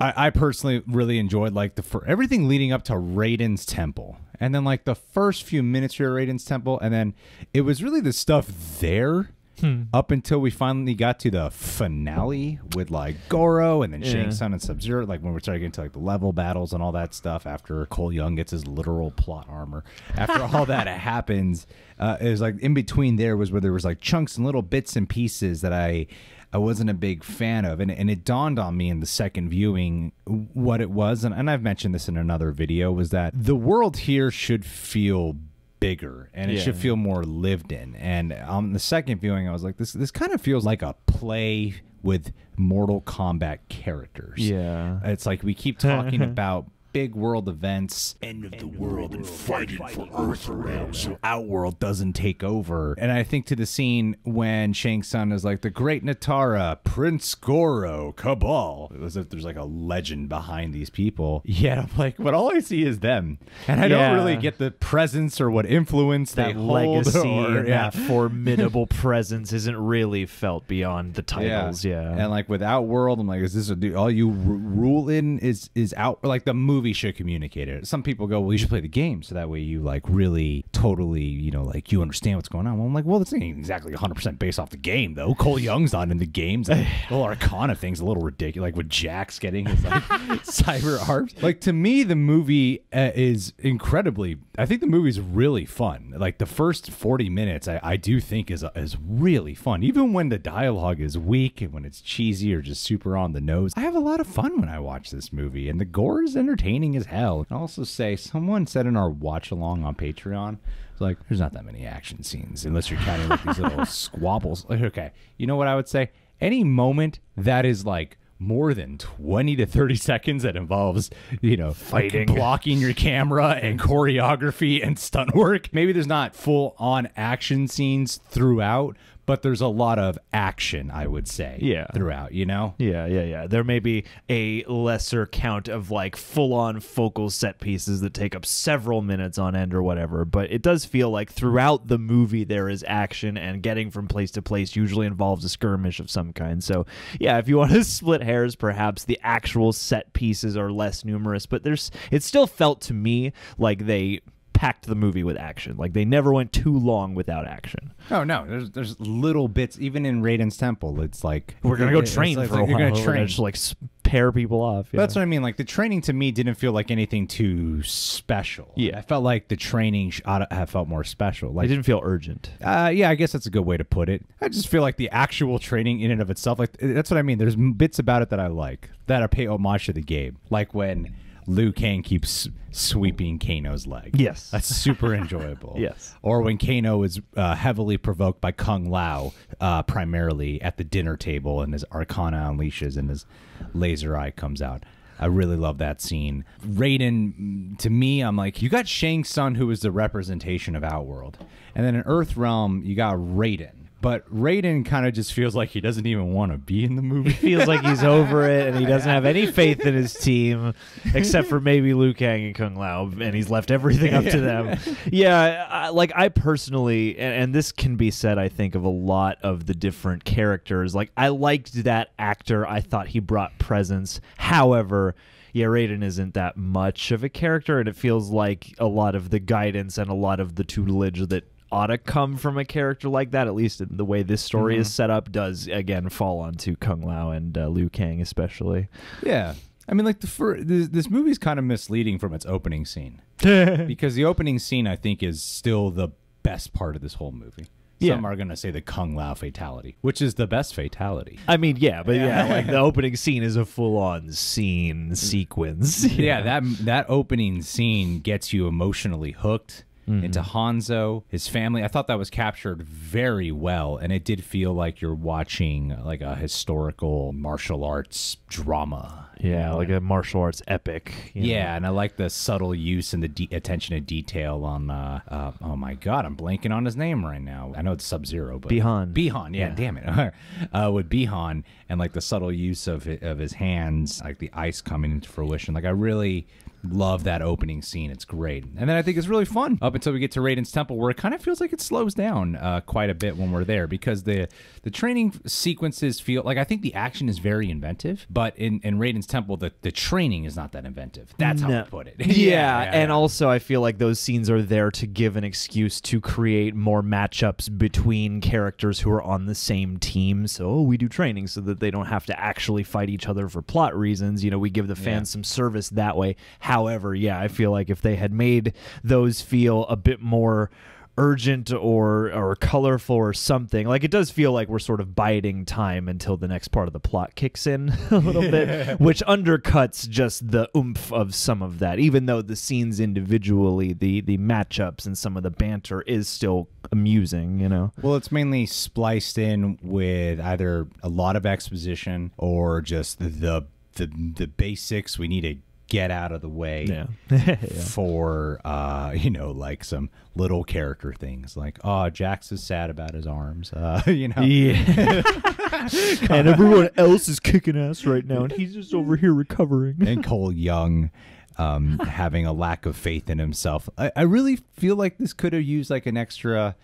I, I personally really enjoyed like the for everything leading up to Raiden's temple, and then like the first few minutes of Raiden's temple, and then it was really the stuff there. Hmm. Up until we finally got to the finale with like Goro and then Yeah. Shang Tsung and Sub Zero, like when we started getting to like the level battles and all that stuff. After Cole Young gets his literal plot armor, after (laughs) all that happens, uh, it was like in between there was where there was like chunks and little bits and pieces that I I wasn't a big fan of. And, and it dawned on me in the second viewing what it was. And, and I've mentioned this in another video was that the world here should feel bigger and it Yeah. should feel more lived in. And on the second viewing, I was like, this, this kind of feels like a play with Mortal Kombat characters. Yeah. It's like we keep talking (laughs) about big world events, end of the world, and fighting for Earth realm so Outworld doesn't take over. And I think to the scene when Shang Tsung is like the Great Nitara, Prince Goro, Kabal, as if there's like a legend behind these people. (laughs) Yeah, I'm like, but all I see is them, and I Yeah. don't really get the presence or what influence they that hold legacy or- yeah. that formidable (laughs) presence isn't really felt beyond the titles. Yeah. And like with Outworld, I'm like, is this a do all you r- rule in is is out? Like the movie should communicate it. Some people go, well, you should play the game so that way you like really totally, you know, like you understand what's going on. Well, I'm like, well, this ain't exactly 100 percent based off the game though. Cole Young's not in the games. The whole (sighs) Arcana thing's a little ridiculous. Like with Jax getting his like (laughs) cyber arms. Like to me, the movie uh, is incredibly. I think the movie's really fun. Like the first 40 minutes, I, I do think is is really fun. Even when the dialogue is weak and when it's cheesy or just super on the nose, I have a lot of fun when I watch this movie. And the gore is entertaining as hell. I'll also say, someone said in our watch along on Patreon. Like, there's not that many action scenes unless you're counting like these little (laughs) squabbles. Like, Okay, you know what I would say? Any moment that is like more than 20 to 30 seconds that involves, you know, Fighting. like blocking your camera and choreography and stunt work. Maybe there's not full on action scenes throughout, but there's a lot of action, I would say, Yeah. throughout, you know? Yeah, yeah, yeah. There may be a lesser count of like full on focal set pieces that take up several minutes on end or whatever, but it does feel like throughout the movie there is action and getting from place to place usually involves a skirmish of some kind. So, yeah, if you want to (laughs) split hairs, perhaps the actual set pieces are less numerous, but there's it still felt to me like they packed the movie with action. Like they never went too long without action. Oh no, there's there's little bits even in Raiden's temple. It's like We're gonna go train for a like, while. You're gonna train. just like pair people off. yeah. That's what I mean. Like the training to me didn't feel like anything too special. Yeah. I felt like the training ought to have felt more special. Like it didn't feel urgent. Uh, yeah, I guess that's a good way to put it. I just feel like the actual training in and of itself, like that's what I mean. There's bits about it that I like that are pay homage to the game, like when Liu Kang keeps sweeping Kano's leg. Yes. that's super enjoyable. (laughs) Yes. or when Kano is uh, heavily provoked by Kung Lao, uh, primarily at the dinner table, and his Arcana unleashes and his laser eye comes out. I really love that scene. Raiden, to me, I'm like, you got Shang Tsung, who is the representation of Outworld. And then in Earth Realm, you got Raiden. But Raiden kind of just feels like he doesn't even want to be in the movie. feels like he's over it and he doesn't have any faith in his team except for maybe Liu Kang and Kung Lao and he's left everything up to them. (laughs) Yeah, I, like I personally and, and this can be said I think of a lot of the different characters. Like I liked that actor. I thought he brought presence. However, yeah, Raiden isn't that much of a character, and it feels like a lot of the guidance and a lot of the tutelage that ought to come from a character like that, at least in the way this story Mhm. is set up, does again fall onto Kung Lao and uh, Liu Kang especially. Yeah. I mean, like the fir- this, this movie's kind of misleading from its opening scene (laughs) because the opening scene I think is still the best part of this whole movie. Yeah. Some are gonna say the Kung Lao fatality, which is the best fatality. I mean, yeah, but yeah, Yeah. like the opening scene is a full-on scene sequence. yeah, that that opening scene gets you emotionally hooked into Mm-hmm. Hanzo, his family. I thought that was captured very well, and it did feel like you're watching like a historical martial arts drama. Yeah, like a martial arts epic. you know. Yeah, and I like the subtle use and the de- attention to detail on. Uh, uh, oh my god, I'm blanking on his name right now. I know it's Sub Zero, but Bi-Han. Bi-Han, yeah, Yeah. damn it. (laughs) uh, with Bi-Han and like the subtle use of of his hands, like the ice coming into fruition. Like I really, love that opening scene. It's great. And then I think it's really fun up until we get to Raiden's Temple, where it kind of feels like it slows down uh, quite a bit when we're there because the the training sequences feel like I think the action is very inventive, but in, in Raiden's Temple, the, the training is not that inventive. That's how No. I put it. (laughs) Yeah, and also I feel like those scenes are there to give an excuse to create more matchups between characters who are on the same team. So oh, we do training so that they don't have to actually fight each other for plot reasons. You know, we give the fans some service that way. However, yeah, I feel like if they had made those feel a bit more urgent or or colorful or something like it does feel like we're sort of biding time until the next part of the plot kicks in (laughs) a little bit which undercuts just the oomph of some of that. Even though the scenes individually the the matchups and some of the banter is still amusing you know? Well, it's mainly spliced in with either a lot of exposition or just the the the basics. We need to get out of the way (laughs) Yeah. for uh you know like some little character things like oh Jax is sad about his arms uh (laughs) you know Yeah. (laughs) and everyone else is kicking ass right now and he's just over here recovering and Cole Young um, having a lack of faith in himself. I, I really feel like this could have used like an extra.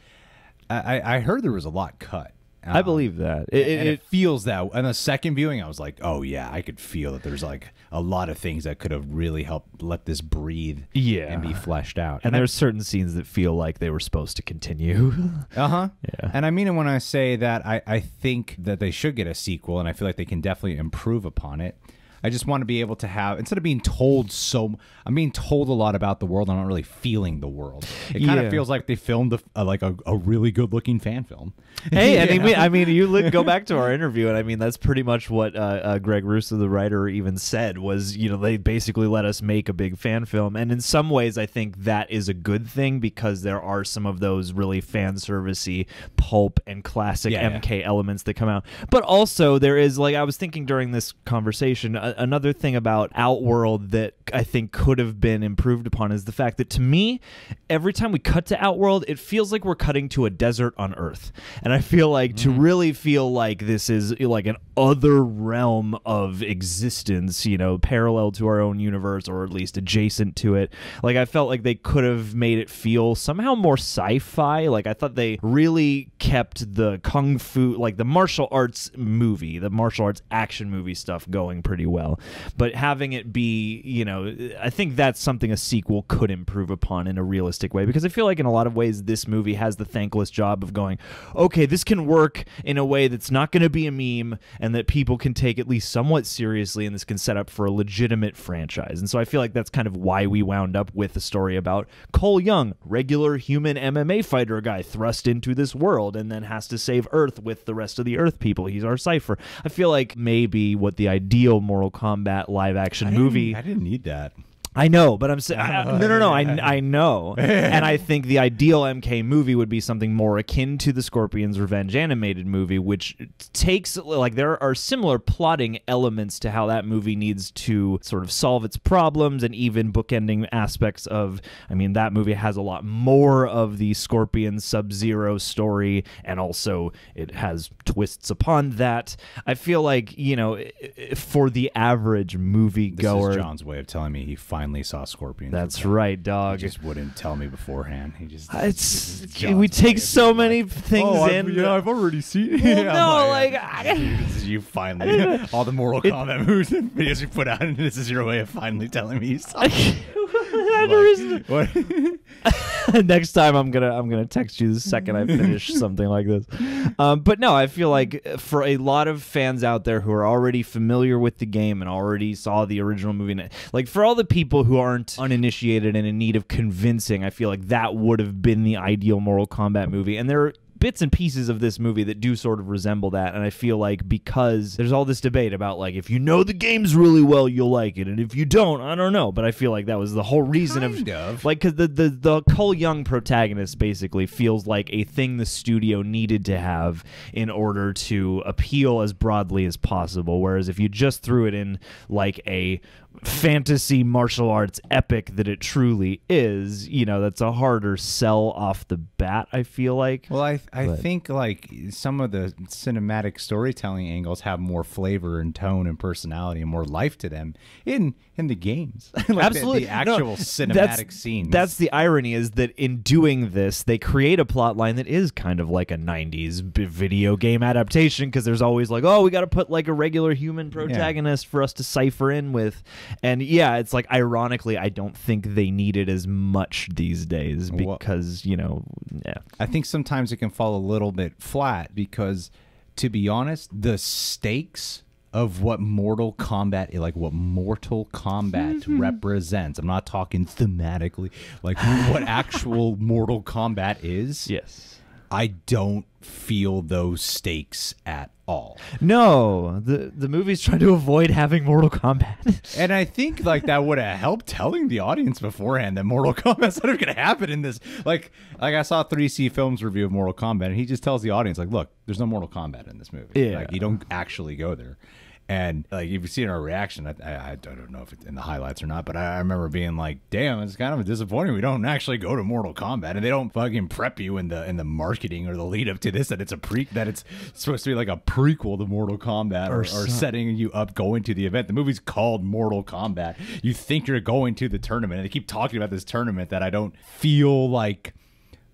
I, I I heard there was a lot cut. I Um, believe that. It- and it- it feels that. And the second viewing, I was like, oh yeah, I could feel that there's like a lot of things that could have really helped let this breathe, Yeah. and be fleshed out. and I- there's certain scenes that feel like they were supposed to continue (laughs) Uh huh. Yeah. And I mean it when I say that I, I think that they should get a sequel, and I feel like they can definitely improve upon it. I just want to be able to have instead of being told so. I'm being told a lot about the world. I'm not really feeling the world. It kind Yeah. of feels like they filmed a, a, like a, a really good looking fan film. (laughs) Hey, I mean, I mean, you look, go back to our interview, and I mean, that's pretty much what uh, uh, Greg Russo, the writer, even said was, you know, they basically let us make a big fan film, and in some ways, I think that is a good thing because there are some of those really fan servicey pulp and classic Yeah. MK elements that come out, but also there is like I was thinking during this conversation, a- another thing about Outworld that I think could have been improved upon is the fact that to me, every time we cut to Outworld, it feels like we're cutting to a desert on Earth. And I feel like to mm-hmm. really feel like this is like an other realm of existence, you know, parallel to our own universe or at least adjacent to it. Like I felt like they could have made it feel somehow more sci-fi. Like I thought they really kept the kung fu like the martial arts movie, the martial arts action movie stuff going pretty well. But having it be, you know, I think that's something a sequel could improve upon in a realistic way because I feel like in a lot of ways this movie has the thankless job of going, okay, this can work in a way that's not going to be a meme and that people can take at least somewhat seriously and this can set up for a legitimate franchise. And so I feel like that's kind of why we wound up with a story about Cole Young, regular human MMA fighter guy thrust into this world and then has to save Earth with the rest of the Earth people. He's our cipher. I feel like maybe what the ideal Mortal Kombat live action I movie I didn't need that. I know, but I'm saying (laughs) oh, no, no, no. I, I know, (laughs) and I think the ideal MK movie would be something more akin to the Scorpion's Revenge animated movie, which takes like there are similar plotting elements to how that movie needs to sort of solve its problems, and even bookending aspects of. I mean, that movie has a lot more of the Scorpion Sub Zero story, and also it has twists upon that. I feel like you know, for the average movie This is John's way of telling me he finally saw Scorpion. That's right, dog. He just wouldn't tell me beforehand. He just It's we take so many things "Oh, I've- in. yeah, I've already seen. it." Well, (laughs) Yeah, no, like, yeah, this is you finally (laughs) all the Mortal It- Kombat (laughs) movies and videos you put out, and this is your way of finally telling me you saw. What? (laughs) Next time I'm gonna I'm gonna text you the second I finish (laughs) something like this. Um, but no, I feel like for a lot of fans out there who are already familiar with the game and already saw the original movie, like for all the people who aren't uninitiated and in need of convincing, I feel like that would have been the ideal Mortal Kombat movie. And there bits and pieces of this movie that do sort of resemble that and i feel like because there's all this debate about like if you know the games really well you'll like it and if you don't i don't know but i feel like that was the whole reason Kind of, of. like because the, the the cole young protagonist basically feels like a thing the studio needed to have in order to appeal as broadly as possible whereas if you just threw it in like a fantasy martial arts epic that it truly is you know that's a harder sell off the bat i feel like Well, I I but- think like some of the cinematic storytelling angles have more flavor and tone and personality and more life to them in in the games. (laughs) like Absolutely, the, No, actual that's- cinematic scenes. That's the irony is that in doing this, they create a plot line that is kind of like a '90s b- video game adaptation because there's always like, oh, we got to put like a regular human protagonist for us to cipher in with, and yeah, it's like ironically, I don't think they need it as much these days Well- because you know, yeah. I think sometimes it can fall a little bit flat because, to be honest, the stakes of what Mortal Kombat, like what Mortal Kombat mm-hmm. represents. I'm not talking thematically, like what (laughs) actual Mortal Kombat is. Yes. I don't feel those stakes at all. No, the the movie's trying to avoid having Mortal Kombat. (laughs) And I think like that would have helped telling the audience beforehand that Mortal Kombat's (laughs) not going to happen in this. Like, like I saw 3C Films review of Mortal Kombat, and he just tells the audience like, "Look, there's no Mortal Kombat in this movie. Yeah. Like, you don't actually go there." And like if you've seen our reaction, I, I, I don't know if it's in the highlights or not, but I, I remember being like, "Damn, it's kind of disappointing. We don't actually go to Mortal Kombat, and they don't fucking prep you in the in the marketing or the lead up to this that it's a pre that it's supposed to be like a prequel to Mortal Kombat or, Or or setting you up going to the event. The movie's called Mortal Kombat. You think you're going to the tournament, and they keep talking about this tournament that I don't feel like.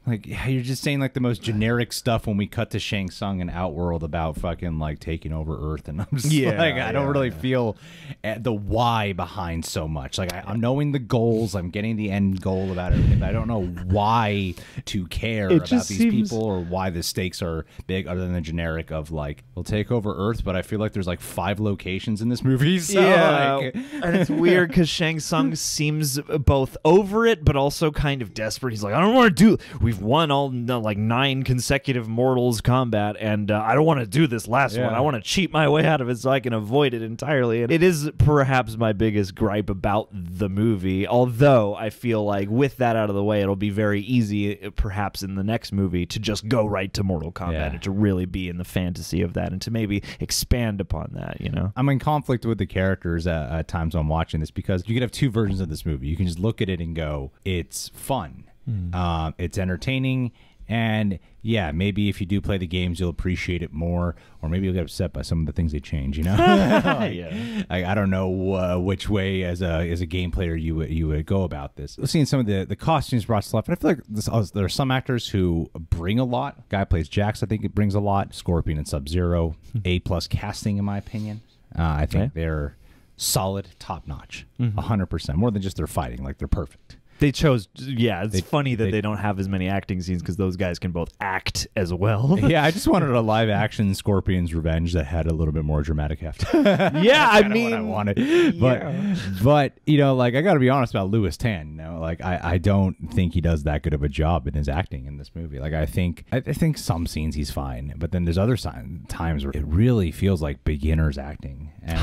Like yeah, you're just saying like the most generic stuff when we cut to Shang Tsung and Outworld about fucking like taking over Earth, (laughs) and I'm just Yeah, like I don't really yeah. feel uh, the why behind so much. Like I, I'm knowing the goals, I'm getting the end goal about everything, but I don't know why to care It about these seems- people or why the stakes are big, other than the generic of like we'll take over Earth. But I feel like there's like five locations in this movie. (laughs) So yeah, like- and it's weird because Shang Tsung seems both over it, but also kind of desperate. He's like, I don't want to do. We've won all no, like nine consecutive Mortals combat, and uh, I don't want to do this last one. I want to cheat my way out of it so I can avoid it entirely. And it is perhaps my biggest gripe about the movie. Although I feel like with that out of the way, it'll be very easy, uh, perhaps in the next movie, to just go right to Mortal Kombat Yeah. and to really be in the fantasy of that, and to maybe expand upon that. You know. I'm in conflict with the characters at, at times when I'm watching this because you could have two versions of this movie. You can just look at it and go, it's fun, Hmm. um, it's entertaining, and yeah, maybe if you do play the games, you'll appreciate it more, or maybe you'll get upset by some of the things they change. You know, (laughs) Yeah. (laughs) I, I don't know uh, which way as a as a game player you would you would go about this. Seeing some of the the costumes brought to life, and I feel like this, uh, there are some actors who bring a lot. Guy plays Jax, I think it brings a lot. Scorpion and Sub Zero, A plus casting in my opinion. Uh, I think Okay. they're solid, top notch, Mhm. hundred percent. More than just their fighting, like they're perfect. They chose, yeah. It's They- funny that they- they, don't have as many acting scenes because those guys can both act as well. (laughs) yeah, I just wanted a live (laughs) action Scorpion's Revenge that had a little bit more dramatic heft. (laughs) Yeah, I what I mean, wanted, but yeah. but you know, like I got to be honest about Lewis Tan. You know, like I, I don't think he does that good of a job in his acting in this movie. Like I think I, I think some scenes he's fine, but then there's other sign, times where it really feels like beginners acting, and,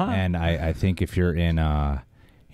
and I, I think if you're in uh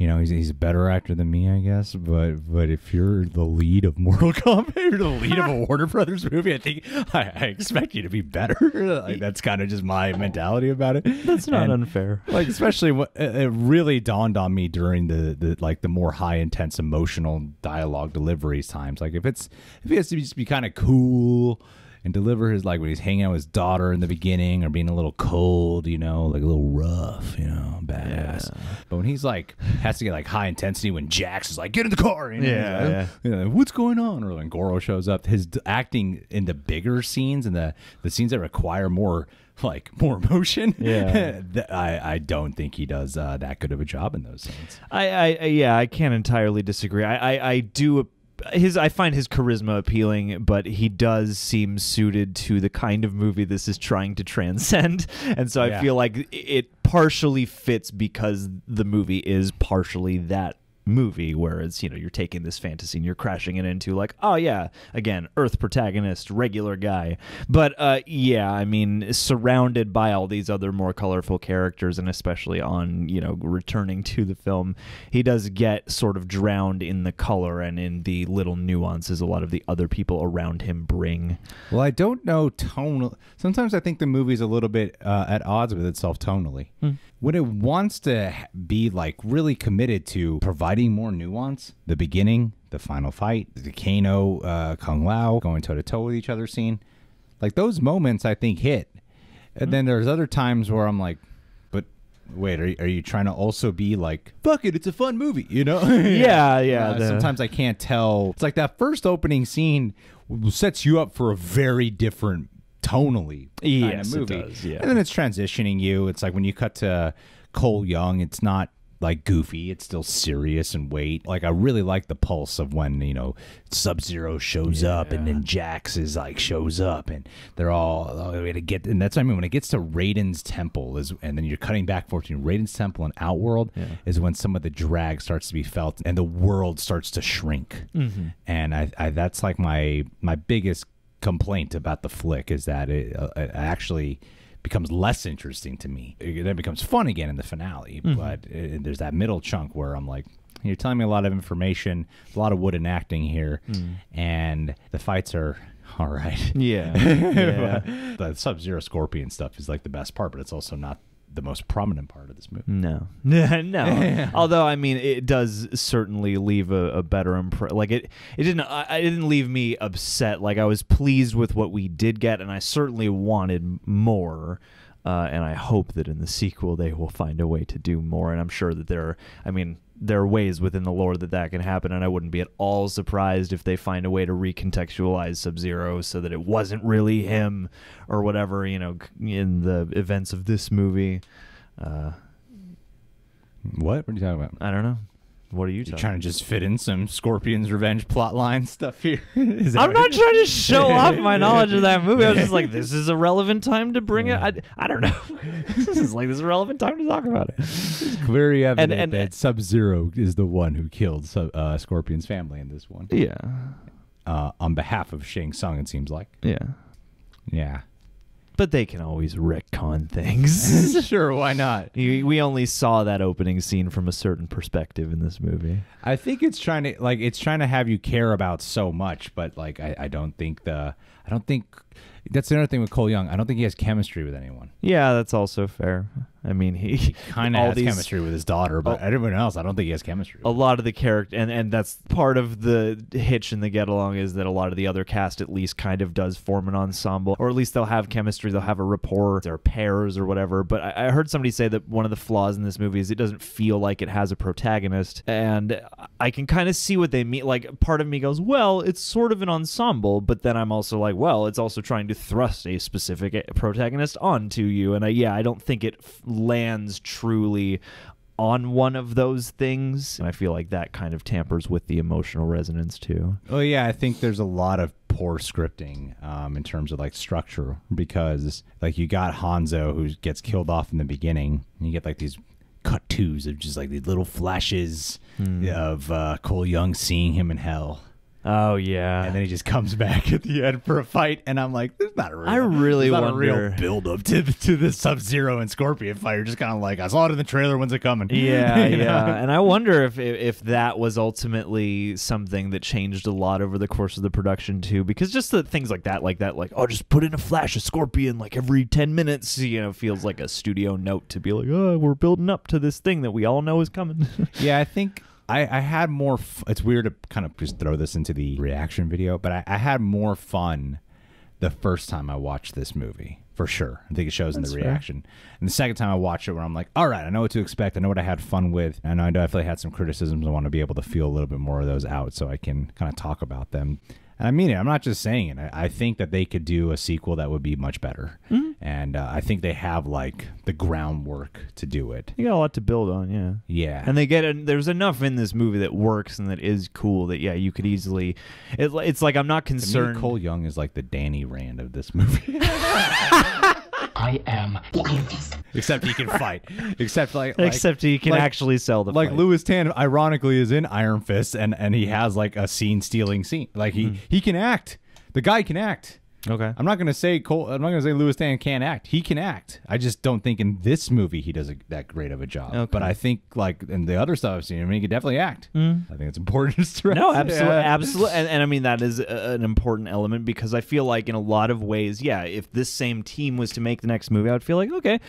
you know, he's, he's a better actor than me, I guess. But but if you're the lead of Mortal (laughs) Kombat, you're the lead of a (laughs) Warner Brothers movie, I think I, I expect you to be better. (laughs) like that's kind of just my mentality about it. That's not And, unfair. Like especially what it really dawned on me during the, the like the more high intense emotional dialogue deliveries times. Like if it's if he has to be, just be kind of cool and deliver his like when he's hanging out with his daughter in the beginning or being a little cold, you know, like a little rough, you know, badass. But when he's like has to get like high intensity when Jax is like, get in the car, you know, Yeah, like, yeah. you know, what's going on? Or when Goro shows up, his acting in the bigger scenes and the the scenes that require more like more emotion. (laughs) Yeah. I I don't think he does uh, that good of a job in those scenes. I, I, I yeah, I can't entirely disagree. I, I, I do his I find his charisma appealing, but he does seem suited to the kind of movie this is trying to transcend, (laughs) and so I Yeah. feel like it partially fits because the movie is partially that movie where it's you know you're taking this fantasy and you're crashing it into like oh yeah again earth protagonist regular guy but uh yeah i mean surrounded by all these other more colorful characters and especially on you know returning to the film he does get sort of drowned in the color and in the little nuances a lot of the other people around him bring Well, I don't know tonal. Sometimes I think the movie's a little bit uh, at odds with itself tonally. Hmm. When it wants to be like really committed to providing more nuance, the beginning the final fight, the Kano, uh, Kung Lao going toe to toe with each other scene. Like those moments, I think hit. And then there's other times where I'm like, but wait, are you, are you trying to also be like, fuck it, it's a fun movie, you know? (laughs) Yeah, (laughs) yeah, Uh, the- sometimes I can't tell. It's like that first opening scene sets you up for a very different tonally kind Yes, of it movie. does, yeah. And then it's transitioning you. It's like when you cut to Cole Young, it's not like goofy. It's still serious and weight. Like I really like the pulse of when you know Sub Zero shows up and then Jax is like shows up and they're all oh, we to get and that's what I mean when it gets to Raiden's temple is and then you're cutting back forth between Raiden's temple and Outworld is when some of the drag starts to be felt and the world starts to shrink. Mhm. And I, I that's like my my biggest complaint about the flick is that it, uh, it actually becomes less interesting to me. It then becomes fun again in the finale, Mhm. but uh there's that middle chunk where I'm like, you're telling me a lot of information, a lot of wooden acting here, Mm. and the fights are (laughs) all right. Yeah. (laughs) Yeah. the Sub Zero Scorpion stuff is like the best part, but it's also not the most prominent part of this movie. No, (laughs) (laughs) no. Although I mean, it does certainly leave a, a better impression. Like it, it didn't. I, I didn't leave me upset. Like I was pleased with what we did get, and I certainly wanted more. Uh, and I hope that in the sequel they will find a way to do more. And I'm sure that there. Are, I mean, there are ways within the lore that that can happen, and I wouldn't be at all surprised if they find a way to recontextualize Sub Zero so that it wasn't really him or whatever. You know, in the events of this movie. Uh, what? What are you talking about? I don't know. What are you You're talking trying to just fit in some Scorpion's Revenge plotline (laughs) stuff here. (laughs) Is that I'm what- not trying to (laughs) show off my knowledge of that movie. I was just like, this is a relevant time to bring it. I, I don't know. this is like this is a relevant time to talk about it. very evident and- that Sub Zero is the one who killed Sub, uh, Scorpion's family in this one. Yeah. Uh, on behalf of Shang Tsung, it seems like. Yeah. Yeah. But they can always retcon things. (laughs) (laughs) sure, why not? We only saw that opening scene from a certain perspective in this movie. I think it's trying to like it's trying to have you care about so much, but like I, I don't think the I don't think that's another thing with Cole Young. I don't think he has chemistry with anyone. Yeah, that's also fair. I mean, he, Kind of has these- chemistry with his daughter, but Oh. everyone else, I don't think he has chemistry. a lot of the character and, and that's part of the hitch in the get along is that a lot of the other cast at least kind of does form an ensemble or at least they'll have chemistry they'll have a rapport or pairs or whatever but I, I heard somebody say that one of the flaws in this movie is it doesn't feel like it has a protagonist and i can kind of see what they mean like part of me goes well it's sort of an ensemble but then i'm also like well it's also trying to thrust a specific eh, protagonist onto you and I, yeah i don't think it lands truly on one of those things. And I feel like that kind of tampers with the emotional resonance too. Oh yeah, I think there's a lot of poor scripting um, in terms of like structure because like you got Hanzo who gets killed off in the beginning, and you get like these cut twos of just like these little flashes Hmm. of uh, Cole Young seeing him in hell. Oh yeah, and then he just comes (laughs) back at the end for a fight, and I'm like, "There's not a real, I really not wonder- a real build up to the, to the Sub Zero and Scorpion fight. You're just kind of like, I saw it in the trailer. When's it coming? Yeah, (laughs) You know? yeah. And I wonder if, if if that was ultimately something that changed a lot over the course of the production too, because just the things like that, like that, like oh, just put in a flash of Scorpion like every ten minutes, you know, feels like a studio note to be like, oh, we're building up to this thing that we all know is coming. (laughs) yeah, I think I, I had more. F- it's weird to kind of just throw this into the reaction video, but I, I had more fun the first time I watched this movie for sure. I think it shows in That's the fair. reaction. And the second time I watched it, where I'm like, all right, I know what to expect. I know what I had fun with. I know I definitely had some criticisms. I want to be able to feel a little bit more of those out so I can kind of talk about them. And I mean it. I'm not just saying it. I, I think that they could do a sequel that would be much better. Mhm. And uh, I think they have like the groundwork to do it. You got a lot to build on, yeah. Yeah. And they get and there's enough in this movie that works and that is cool that yeah, you could easily. It, it's like I'm not concerned. Cole Young is like the Danny Rand of this movie. (laughs) (laughs) I am. Except he can (laughs) fight. Except like, like- Except he can like- actually sell the fight. like fight. Lewis Tan ironically is in Iron Fist and and he has like a scene stealing scene. Like he Hmm. he can act. The guy can act. Okay. I'm not gonna say Cole. I'm not gonna say Lewis Tan can't act. He can act. I just don't think in this movie he does a, that great of a job. Okay. But I think like in the other stuff I've seen, I mean, he could definitely act. Mm. I think it's important to stress. No, absolutely, Yeah. (laughs) absolutely, and, and I mean that is a, an important element because I feel like in a lot of ways, yeah, if this same team was to make the next movie, I would feel like okay,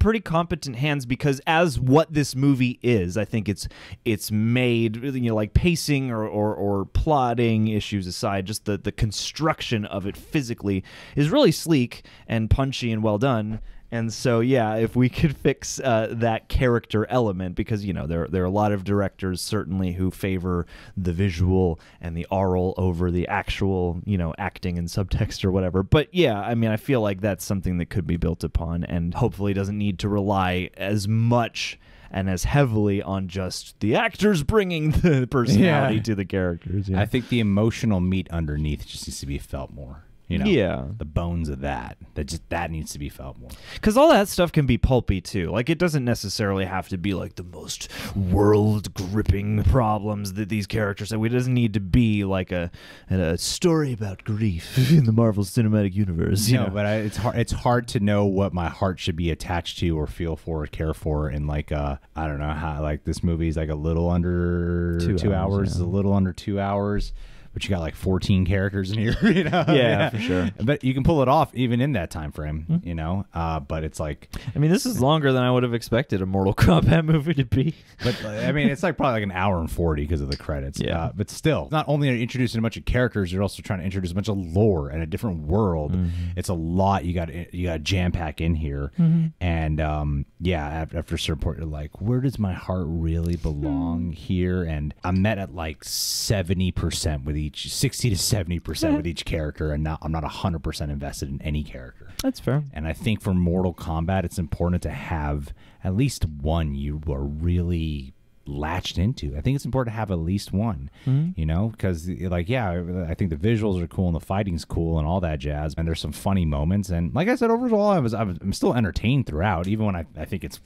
pretty competent hands because as what this movie is, I think it's it's made you know like pacing or or, or plotting issues aside, just the the construction of it physically is really sleek and punchy and well done. And so, yeah, if we could (laughs) fix uh, that character element, because you know there there are a lot of directors certainly who favor the visual and the oral over the actual, you know, acting and subtext or whatever. But yeah, I mean, I feel like that's something that could be built upon, and hopefully doesn't need to rely as much and as heavily on just the actors bringing (laughs) the personality Yeah. to the characters. Yeah. I think the emotional meat underneath just needs to be felt more. You know, Yeah. the bones of that. That just that needs to be felt more. Because all that stuff can be pulpy too. Like it doesn't necessarily have to be like the most world gripping problems that these characters have. It doesn't need to be like a a story about grief (laughs) in the Marvel Cinematic Universe. You no, know? but I, it's hard. It's hard to know what my heart should be attached to, or feel for, or care for. In like, uh, I don't know how. Like this movie is like a little under Two two, hours, hours, yeah. a little under two hours. But you got like 14 characters in (laughs) here, you know. Yeah, for sure. But you can pull it off even in that time frame, Hmm. you know. Uh, but it's like, I mean, this is longer than I would have expected a Mortal Kombat (laughs) movie to be. but I mean, it's like probably like an hour and 40 because of the credits. Yeah. Uh, but still, not only are you introducing a bunch of characters, you're also trying to introduce a bunch of lore and a different world. Mm-hmm. It's a lot you got you got jam pack in here. Mhm. And um, yeah, after, after a certain point, you're like, where does my heart really belong here? And I'm met at like 70% with each, 60 to 70% with (laughs) each character, and not, I'm not 100% invested in any character. That's fair. And I think for Mortal Kombat, it's important to have at least one you are really latched into. I think it's important to have at least one, Mhm. you know, because like, yeah, I think the visuals are cool and the fighting's cool and all that jazz. And there's some funny moments. And like I said, overall, I was, I was I'm still entertained throughout, even when I, I think it's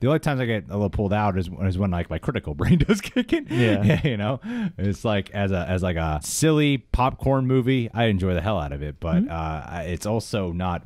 the only times I get a little pulled out is, is when like my critical (laughs) brain does kick in. Yeah. (laughs) you know, it's like as a as like a silly popcorn movie, I enjoy the hell out of it, but uh, it's also not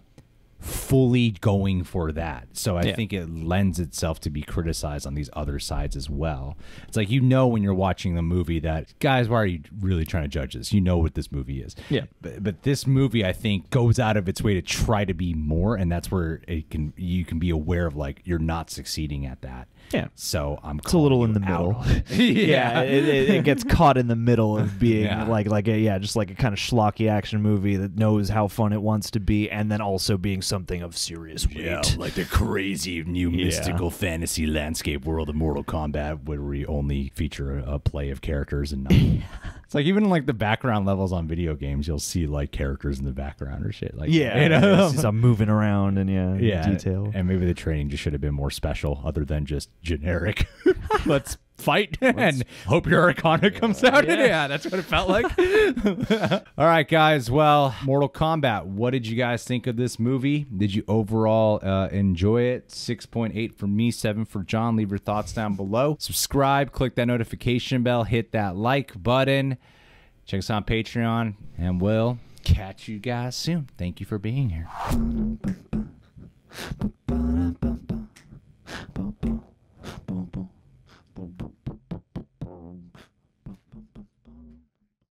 fully going for that. So I Yeah. think it lends itself to be criticized on these other sides as well. It's like you know when you're watching the movie that guys, why are you really trying to judge this? You know what this movie is. Yeah. But, but this movie I think goes out of its way to try to be more and that's where it can you can be aware of like you're not succeeding at that. Yeah. So I'm It's a little in the middle. (laughs) (laughs) yeah, it, it, it (laughs) gets caught in the middle of being Yeah. like like a yeah, just like a kind of schlocky action movie that knows how fun it wants to be, and then also being something of serious weight. Yeah, like the crazy new Yeah. mystical fantasy landscape world of Mortal Kombat, where we only feature a, a play of characters and nothing. It's like even like the background levels on video games, you'll see like characters in the background or shit. Like yeah, you know? it's (laughs) just, I'm moving around and yeah, yeah, detail. And maybe the training just should have been more special, other than just generic. (laughs) Let's fight (laughs) and hope your Arcana comes out. (laughs) Yeah. Yeah. that's what it felt like. (laughs) All right, guys. Well, Mortal Kombat. What did you guys think of this movie? Did you overall uh, enjoy it? Six point eight for me, seven for John. Leave your thoughts down below. Subscribe, click that notification bell, hit that like button. Check us out on Patreon, and we'll catch you guys soon. Thank you for being here. Boom.